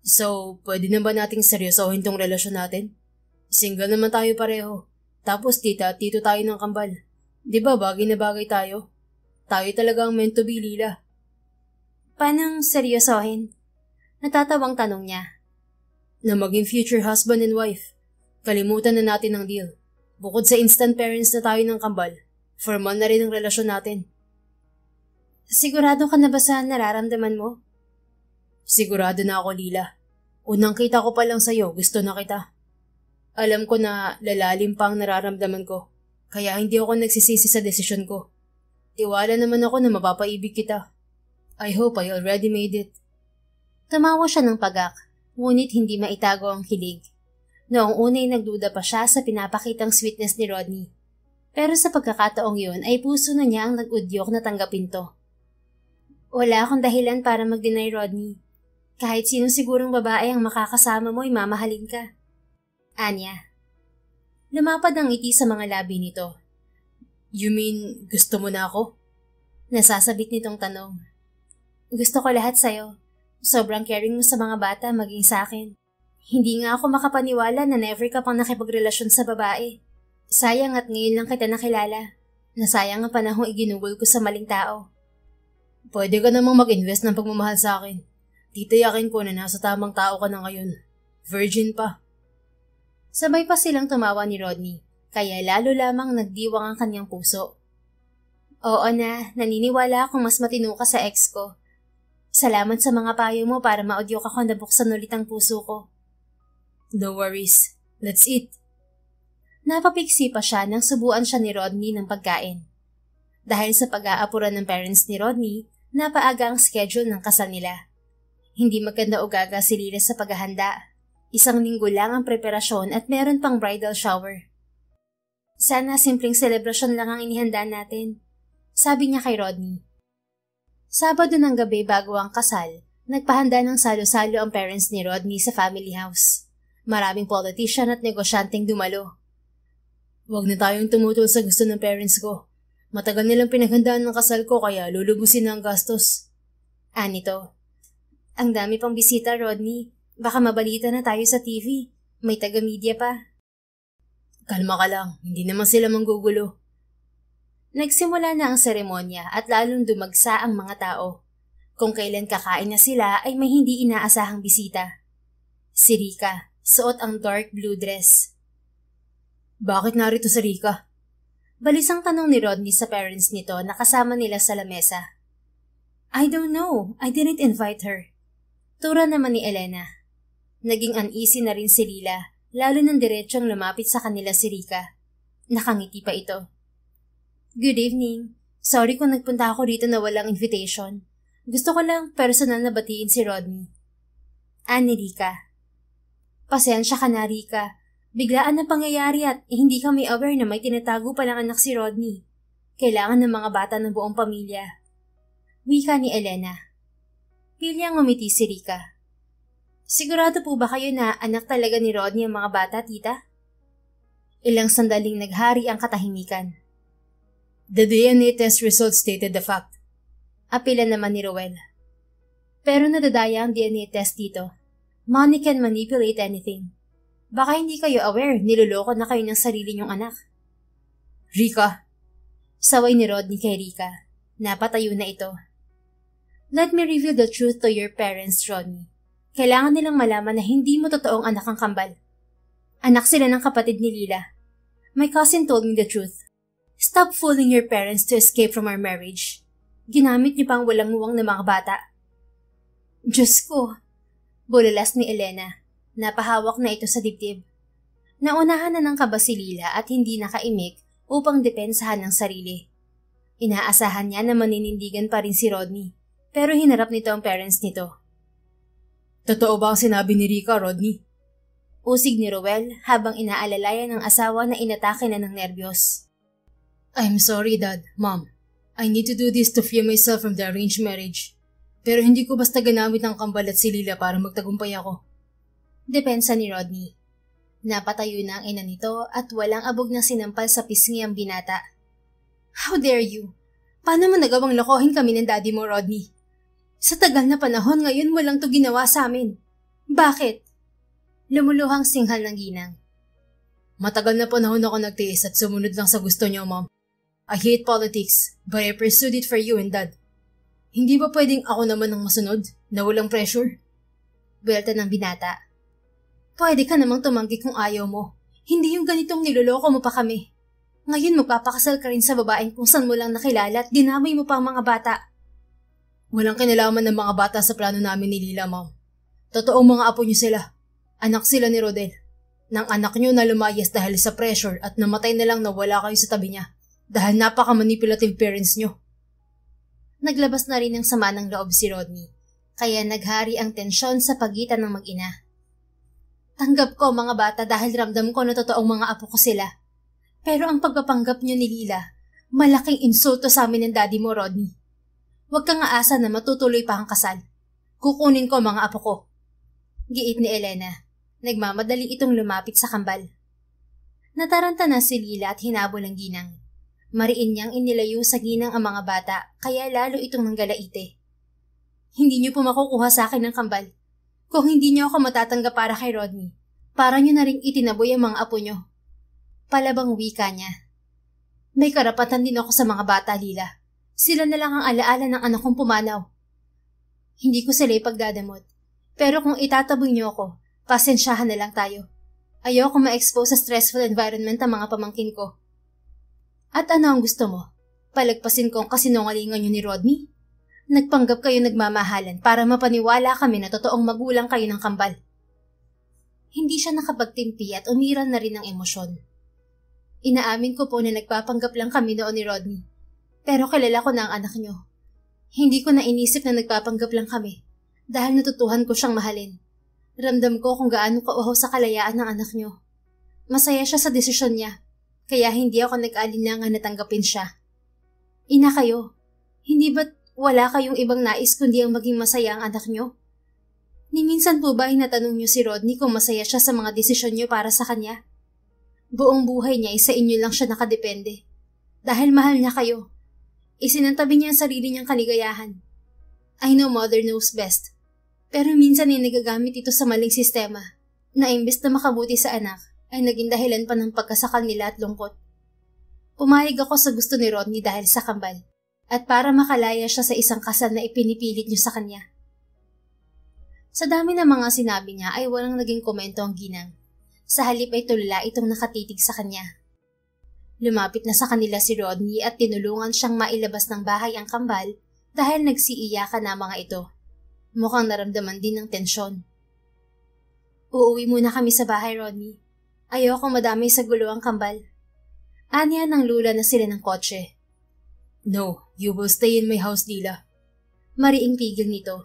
So, pwede na ba nating seryosohin tong relasyon natin? Single naman tayo pareho. Tapos tita at tito tayo ng kambal. Di ba bagay na bagay tayo? Tayo talaga ang meant to be, Lila. Paano seryosohin? Natatawang tanong niya. Na maging future husband and wife. Kalimutan na natin ang deal. Bukod sa instant parents na tayo ng kambal, formal na rin ang relasyon natin. Sigurado ka na ba sa nararamdaman mo? Sigurado na ako, Lila. Unang kita ko pa lang sa'yo, gusto na kita. Alam ko na lalalim pa ang nararamdaman ko, kaya hindi ako nagsisisi sa desisyon ko. Tiwala naman ako na mapapaibig kita. I hope I already made it. Tumawa siya ng pagak, ngunit hindi maitago ang kilig. Noong unay nagduda pa siya sa pinapakitang sweetness ni Rodney. Pero sa pagkakataong yun ay puso na niya ang nag-udyok na tanggapin to. Wala akong dahilan para mag-deny Rodney. Kahit sino sigurong babae ang makakasama mo ay mamahalin ka. Anya. Lumapad ang iti sa mga labi nito. You mean, gusto mo na ako? Nasasabit nitong tanong. Gusto ko lahat sa'yo. Sobrang caring mo sa mga bata maging sa akin. Hindi nga ako makapaniwala na never ka pang nakipagrelasyon sa babae. Sayang at ngayon lang kita nakilala. Nasayang ang panahong iginugol ko sa maling tao. Pwede ka namang mag-invest ng pagmamahal sa akin. Titayakin ko na nasa tamang tao ka na ngayon. Virgin pa. Sabay pa silang tumawa ni Rodney, kaya lalo lamang nagdiwang ang kanyang puso. Oo na, naniniwala akong mas matino ka sa ex ko. Salamat sa mga payo mo para maudyok ako na buksan ulit ang puso ko. No worries. Let's eat. Napapiksi pa siya nang subuan siya ni Rodney ng pagkain. Dahil sa pag-aapuran ng parents ni Rodney, napaaga ang schedule ng kasal nila. Hindi maganda o gaga si Lila sa paghahanda. Isang linggo lang ang preparasyon at meron pang bridal shower. Sana simpleng selebrasyon lang ang inihanda natin, sabi niya kay Rodney. Sabado ng gabi bago ang kasal, nagpahanda ng salo-salo ang parents ni Rodney sa family house. Maraming politician at negosyanteng dumalo. Huwag na tayong tumutol sa gusto ng parents ko. Matagal nilang pinaghandaan ng kasal ko kaya lulubusin na ang gastos. Anito. Ang dami pang bisita, Rodney. Baka mabalita na tayo sa TV. May taga-media pa. Kalma ka lang. Hindi naman sila manggugulo. Nagsimula na ang seremonya at lalong dumagsa ang mga tao. Kung kailan kakain na sila ay may hindi inaasahang bisita. Si Rika, suot ang dark blue dress. Bakit narito si Rika? Balisang tanong ni Rodney sa parents nito na kasama nila sa lamesa. I don't know. I didn't invite her. Tura naman ni Elena. Naging uneasy na rin si Lila, lalo nang diretsyong lumapit sa kanila si Rika. Nakangiti pa ito. Good evening. Sorry kung nagpunta ako dito na walang invitation. Gusto ko lang personal na batiin si Rodney. Ani Rika. Pasensya ka na, Rika. Biglaan na pangyayari at hindi kami aware na may tinatago palang anak si Rodney. Kailangan ng mga bata ng buong pamilya. Wika ni Elena. Pilyang umiti si Rika. Sigurado po ba kayo na anak talaga ni Rodney ang mga bata, tita? Ilang sandaling naghari ang katahimikan. The DNA test result stated the fact. Apila naman ni Rowell. Pero nadadaya ang DNA test dito. Money can manipulate anything. Baka hindi kayo aware, niloloko na kayo ng sarili niyong anak. Rika! Saway ni Rodney kay Rika. Napatayo na ito. Let me reveal the truth to your parents, Ronnie. Kailangan nilang malaman na hindi mo totoong anak ang kambal. Anak sila ng kapatid ni Lila. My cousin told me the truth. Stop fooling your parents to escape from our marriage. Ginamit niyo pang walang muwang na mga bata. Diyos ko! Bulalas ni Elena. Napahawak na ito sa dibdib. Naunahan na ng kaba si Lila at hindi nakaimik upang depensahan ng sarili. Inaasahan niya na maninindigan pa rin si Rodney pero hinarap nito ang parents nito. Totoo ba ang sinabi ni Rika, Rodney? Usig ni Rowell habang inaalalayan ng asawa na inatake na ng nerbiyos. I'm sorry, Dad, Mom. I need to do this to free myself from the arranged marriage. Pero hindi ko basta ganamit ang kambal at si Lila para magtagumpay ako. Depensa ni Rodney. Napatayo na ang ina nito at walang abog na sinampal sa pisngi ang binata. How dare you? Paano mo nagawang lokohin kami ng daddy mo, Rodney? Sa tagal na panahon ngayon mo lang to ginawa sa amin. Bakit? Lumuluhang singhal ng ginang. Matagal na panahon ako nagtiis at sumunod lang sa gusto niyo, Mom. I hate politics, but I pursued it for you and Dad. Hindi ba pwedeng ako naman ang masunod na walang pressure? Buwelta ng binata. Pwede ka namang tumanggi kung ayaw mo. Hindi yung ganitong niloloko mo pa kami. Ngayon magpapakasal ka rin sa babaeng kung saan mo lang nakilala at dinamay mo pa ang mga bata. Walang kinalaman ng mga bata sa plano namin ni Lila, Mom. Totoong mga apo niyo sila. Anak sila ni Rodel. Nang anak niyo na lumayas dahil sa pressure at namatay na lang na wala kayo sa tabi niya dahil napaka-manipulative parents niyo. Naglabas na rin ng sama ng loob si Rodney, kaya naghari ang tensyon sa pagitan ng mag-ina. Tanggap ko mga bata dahil ramdam ko na totoong mga apo ko sila. Pero ang pagpapanggap niyo ni Lila, malaking insulto sa amin ng daddy mo, Rodney. Huwag kang aasa na matutuloy pa ang kasal. Kukunin ko mga apo ko. Giit ni Elena. Nagmamadali itong lumapit sa kambal. Nataranta na si Lila at hinabol ang ginang. Mariin niyang inilayo sa ginang ang mga bata, kaya lalo itong nanggalaite. Hindi niyo po makukuha sa akin ng kambal. Kung hindi niyo ako matatanggap para kay Rodney, para niyo na rin itinaboy ang mga apo niyo. Palabang wika niya. May karapatan din ako sa mga bata, Lila. Sila na lang ang alaala ng anak kong pumanaw. Hindi ko sila ipagdadamot. Pero kung itataboy niyo ako, pasensyahan na lang tayo. Ayoko ma-expose sa stressful environment ang mga pamangkin ko. At ano ang gusto mo? Palagpasin ko ang kasinungalingan niyo ni Rodney? Nagpanggap kayo nagmamahalan para mapaniwala kami na totoong magulang kayo ng kambal. Hindi siya nakapagtimpi at umiral na rin ng emosyon. Inaamin ko po na nagpapanggap lang kami noon ni Rodney pero kilala ko na ang anak niyo. Hindi ko na inisip na nagpapanggap lang kami dahil natutuhan ko siyang mahalin. Ramdam ko kung gaano kauhaw sa kalayaan ng anak niyo. Masaya siya sa desisyon niya, kaya hindi ako nag-alinlangan na tanggapin siya. Ina kayo, hindi ba't wala kayong ibang nais kundi ang maging masaya ang anak niyo? Ni minsan po ba hinatanong niyo si Rodney kung masaya siya sa mga desisyon niyo para sa kanya? Buong buhay niya ay sa inyo lang siya nakadepende. Dahil mahal niya kayo, Isinantabi niya ang sarili niyang kaligayahan. I know mother knows best. Pero minsan ay nagagamit ito sa maling sistema na imbes na makabuti sa anak ay naging dahilan pa ng pagkasakal nila at lungkot. Pumayag ako sa gusto ni Rodney dahil sa kambal at para makalaya siya sa isang kasal na ipinipilit niyo sa kanya. Sa dami ng mga sinabi niya ay walang naging komento ang ginang. Sa halip ay tulala itong nakatitig sa kanya. Lumapit na sa kanila si Rodney at tinulungan siyang mailabas ng bahay ang kambal dahil nagsiiyakan na mga ito. Mukhang naramdaman din ng tensyon. Uuwi muna kami sa bahay, Rodney. Ayokong madami sa gulo ang kambal. Anya ng lula na sila ng kotse. No, you will stay in my house, Lila. Mariing pigil nito.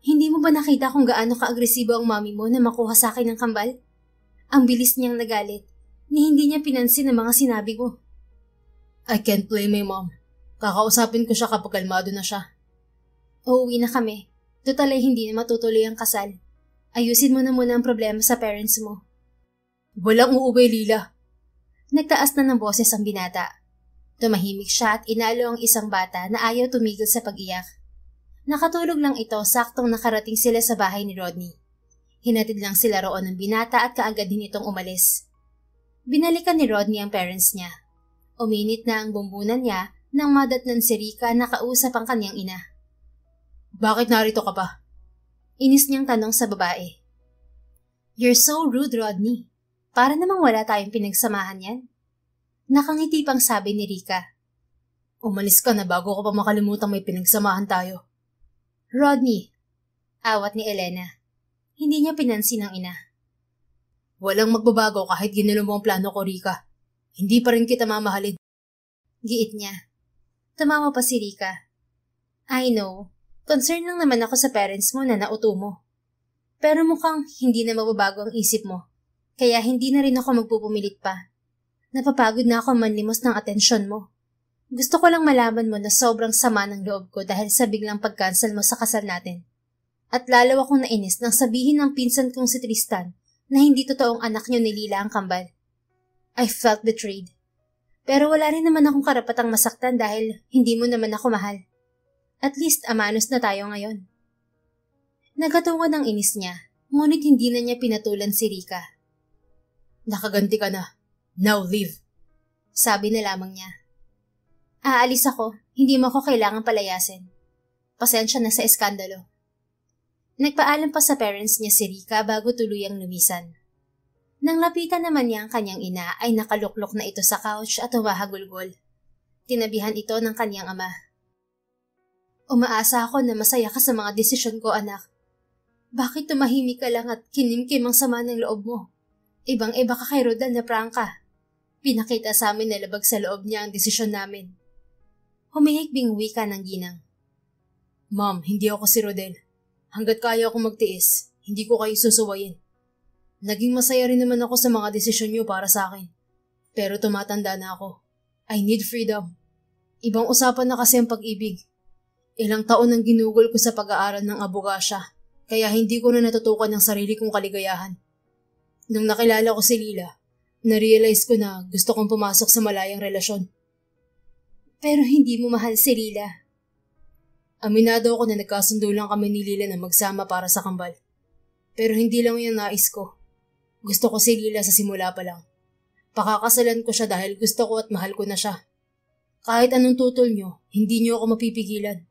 Hindi mo ba nakita kung gaano ka-agresibo ang mami mo na makuha sa akin ng kambal? Ang bilis niyang nagalit, ni hindi niya pinansin ang mga sinabi ko. I can't blame my mom. Kakausapin ko siya kapag kalmado na siya. Uuwi na kami. Total ay hindi na matutuloy ang kasal. Ayusin mo na muna ang problema sa parents mo. Walang uuwi, Lila. Nagtaas na ng boses ang binata. Tumahimik siya at inalo ang isang bata na ayaw tumigil sa pag-iyak. Nakatulog lang ito saktong nakarating sila sa bahay ni Rodney. Hinatid lang sila roon ng binata at kaagad din itong umalis. Binalikan ni Rodney ang parents niya. Uminit na ang bumbunan niya nang madatnan si Rika na kausap ang kanyang ina. Bakit narito ka pa? Inis niyang tanong sa babae. You're so rude, Rodney. Para namang wala tayong pinagsamahan yan. Nakangiti pang sabi ni Rika. Umalis ka na bago ko pa makalimutan may pinagsamahan tayo. Rodney, awat ni Elena. Hindi niya pinansin ang ina. Walang magbabago kahit ginalo mo ang plano ko, Rika. Hindi pa rin kita mamahalin. Giit niya. Tumawa pa si Rika. I know. Concern lang naman ako sa parents mo na nauto mo. Pero mukhang hindi na mababago ang isip mo. Kaya hindi na rin ako magpupumilit pa. Napapagod na ako manlimos ng atensyon mo. Gusto ko lang malaman mo na sobrang sama ng loob ko dahil sa biglang pag-cancel mo sa kasal natin. At lalo akong nainis nang sabihin ng pinsan kong si Tristan na hindi totoong anak niyo ni Lila ang kambal. I felt betrayed. Pero wala rin naman akong karapatang masaktan dahil hindi mo naman ako mahal. At least amanos na tayo ngayon. Nagatungan ng inis niya, ngunit hindi na niya pinatulan si Rika. Nakaganti ka na. Now leave. Sabi na lamang niya. Aalis ako, hindi mo ako kailangan palayasin. Pasensya na sa eskandalo. Nagpaalam pa sa parents niya si Rika bago tuluyang lumisan. Nang lapitan naman niya ang kanyang ina ay nakaluklok na ito sa couch at humahagulgol. Tinabihan ito ng kanyang ama. Umaasa ako na masaya ka sa mga desisyon ko anak. Bakit tumahimik ka lang at kinimkim ang sama ng loob mo? Ibang-iba ka kay Rodan na prangka. Pinakita sa amin na labag sa loob niya ang desisyon namin. Humihikbing wika ng ginang. Mom, hindi ako si Rodel. Hanggat kaya akong magtiis, hindi ko kayo susuwayin. Naging masaya rin naman ako sa mga desisyon niyo para sa akin. Pero tumatanda na ako. I need freedom. Ibang usapan na kasi ang pag-ibig. Ilang taon nang ginugol ko sa pag-aaral ng abogasya, kaya hindi ko na natutukan ang sarili kong kaligayahan. Nung nakilala ko si Lila, na-realize ko na gusto kong pumasok sa malayang relasyon. Pero hindi mo mahal si Lila. Aminado ako na nagkasundo lang kami ni Lila na magsama para sa kambal. Pero hindi lang yung nais ko. Gusto ko si Lila sa simula pa lang. Pakakasalan ko siya dahil gusto ko at mahal ko na siya. Kahit anong tutol nyo, hindi nyo ako mapipigilan.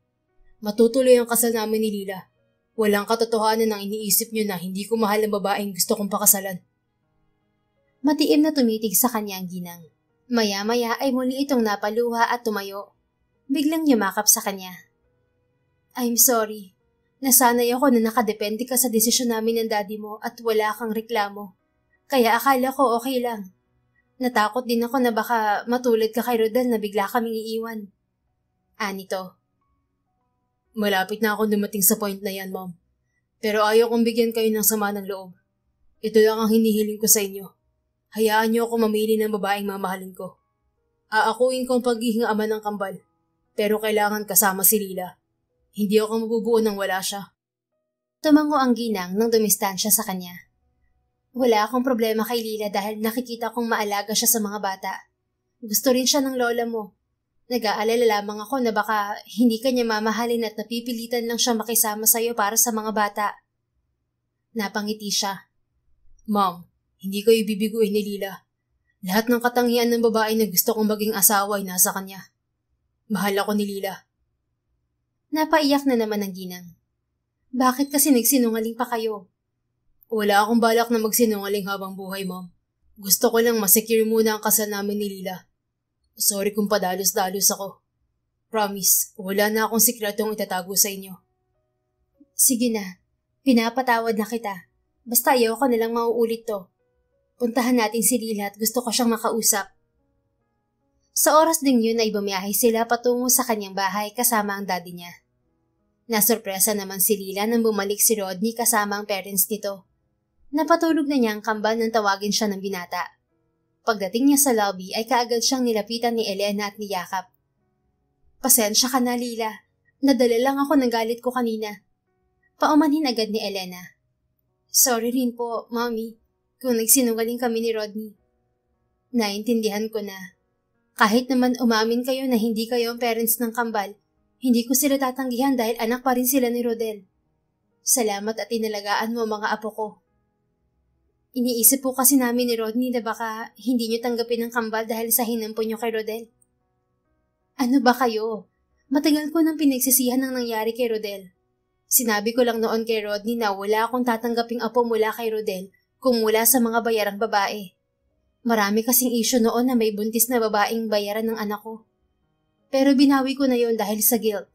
Matutuloy ang kasal namin ni Lila. Walang katotohanan ang iniisip nyo na hindi ko mahal ang babaeng gusto kong pakasalan. Matiim na tumitig sa kanya ang ginang. Maya-maya ay muli itong napaluha at tumayo. Biglang yumakap sa kanya. I'm sorry. Nasanay ako na nakadepende ka sa desisyon namin ng daddy mo at wala kang reklamo. Kaya akala ko okay lang. Natakot din ako na baka matulad ka kay Rodel na bigla kaming iiwan. Anito. Malapit na ako dumating sa point na yan, mom. Pero ayaw kong bigyan kayo ng sama ng loob. Ito lang ang hinihiling ko sa inyo. Hayaan niyo ako mamili ng babaeng mamahalin ko. Aakuin ko ang pagiging ama ng kambal. Pero kailangan kasama si Lila. Hindi ako mabubuo nang wala siya. Tumango ang ginang nang dumistansya sa kanya. Wala akong problema kay Lila dahil nakikita kong maalaga siya sa mga bata. Gusto rin siya ng lola mo. Nag-aalala lamang ako na baka hindi kanya mamahalin at napipilitan lang siya makisama sa'yo para sa mga bata. Napangiti siya. Mom, hindi ko ibibiguin ni Lila. Lahat ng katangian ng babae na gusto kong maging asawa ay nasa kanya. Mahal ako ni Lila. Napaiyak na naman ang ginang. Bakit kasi nagsinungaling pa kayo? Wala akong balak na magsinungaling habang buhay, ma'am. Gusto ko lang masecure muna ang kasal namin ni Lila. Sorry kung padalos-dalos ako. Promise, wala na akong sikretong itatago sa inyo. Sige na, pinapatawad na kita. Basta ayaw ko nalang mauulit to. Puntahan natin si Lila at gusto ko siyang makausap. Sa oras ding yun ay bumiyahe sila patungo sa kanyang bahay kasama ang daddy niya. Nasurpresa naman si Lila nang bumalik si Rodney kasama ang parents nito. Napatulog na niya ang kambal nang tawagin siya ng binata. Pagdating niya sa lobby ay kaagad siyang nilapitan ni Elena at ni Yakap. Pasensya ka na, Lila. Nadala lang ako ng galit ko kanina. Paumanhin agad ni Elena. Sorry rin po, Mommy kung nagsinungaling kami ni Rodney. Naintindihan ko na. Kahit naman umamin kayo na hindi kayo ang parents ng kambal, hindi ko sila tatanggihan dahil anak pa rin sila ni Rodel. Salamat at inalagaan mo mga apo ko. Iniisip po kasi namin ni Rodney na baka hindi niyo tanggapin ang kambal dahil sa hinampo niyo kay Rodel. Ano ba kayo? Matagal ko nang pinagsisihan ng nangyari kay Rodel. Sinabi ko lang noon kay Rodney na wala akong tatanggaping apo mula kay Rodel kung mula sa mga bayarang babae. Marami kasing issue noon na may buntis na babaeng bayaran ng anak ko. Pero binawi ko na yon dahil sa guilt.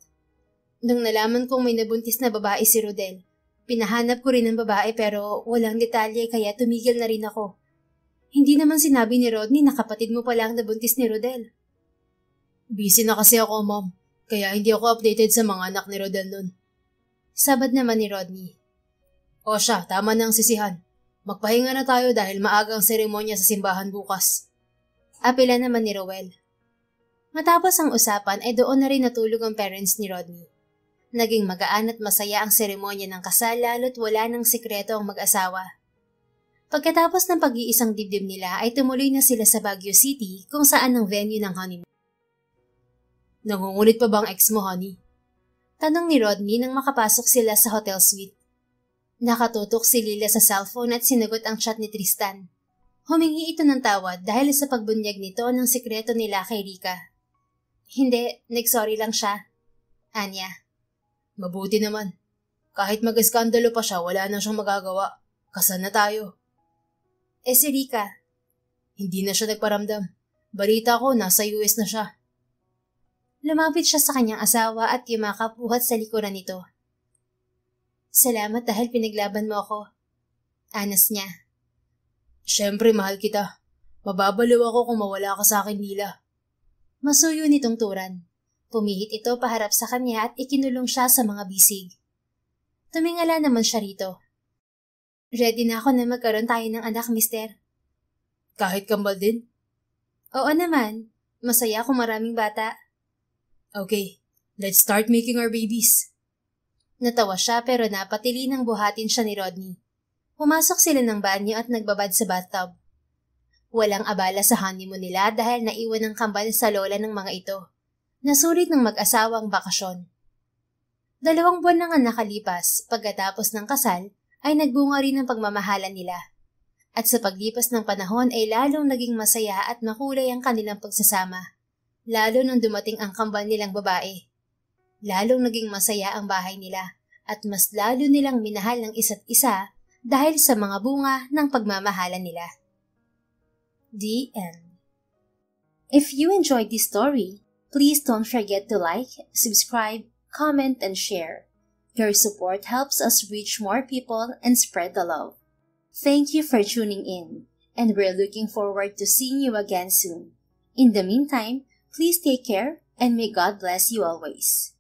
Nung nalaman kong may nabuntis na babae si Rodel, pinahanap ko rin ng babae pero walang detalye kaya tumigil na rin ako. Hindi naman sinabi ni Rodney na kapatid mo pala ang nabuntis ni Rodel. Busy na kasi ako, ma'am. Kaya hindi ako updated sa mga anak ni Rodel nun. Sabad naman ni Rodney. O siya, tama na ang sisihan. Magpahinga na tayo dahil maaga ang seremonya sa simbahan bukas. Apila naman ni Rowell. Matapos ang usapan ay doon na rin natulog ang parents ni Rodney. Naging magaan at masaya ang seremonya ng kasal lalo't wala ng sikreto ang mag-asawa. Pagkatapos ng pag-iisang dibdib nila ay tumuloy na sila sa Baguio City kung saan ang venue ng honeymoon. Nangungulit pa ba ang ex mo, honey? Tanong ni Rodney nang makapasok sila sa hotel suite. Nakatutok si Lila sa cellphone at sinagot ang chat ni Tristan. Humingi ito ng tawad dahil sa pagbunyag nito ng sikreto nila kay Rika. Hindi, nagsorry lang siya. Anya. Mabuti naman. Kahit mag-eskandalo pa siya, wala na siyang magagawa. Kasal na tayo. Eh si Rika? Hindi na siya nagparamdam. Balita ko, nasa US na siya. Lumapit siya sa kanyang asawa at yumakap buhat sa likuran nito. Salamat dahil pinaglaban mo ako. Anas niya. Siyempre, mahal kita. Mababaliw ako kung mawala ka sa akin, Lila. Masuyo nitong turan. Pumihit ito paharap sa kanya at ikinulong siya sa mga bisig. Tumingala naman siya rito. Ready na ako na magkaroon tayo ng anak, mister. Kahit kambal din? Oo naman. Masaya kung maraming bata. Okay, let's start making our babies. Natawa siya pero napatili ng buhatin siya ni Rodney. Pumasok sila ng banyo at nagbabad sa bathtub. Walang abala sa honeymoon nila dahil naiwan ng kambal sa lola ng mga ito. Nasulit ng mag-asawang bakasyon. Dalawang buwan na nga nakalipas, pagkatapos ng kasal, ay nagbunga rin ang pagmamahalan nila. At sa paglipas ng panahon ay lalong naging masaya at makulay ang kanilang pagsasama. Lalo nung dumating ang kambal nilang babae lalong naging masaya ang bahay nila at mas lalo nilang minahal ng isa't isa dahil sa mga bunga ng pagmamahalan nila. The End If you enjoyed this story, please don't forget to like, subscribe, comment, and share. Your support helps us reach more people and spread the love. Thank you for tuning in, and we're looking forward to seeing you again soon. In the meantime, please take care and may God bless you always.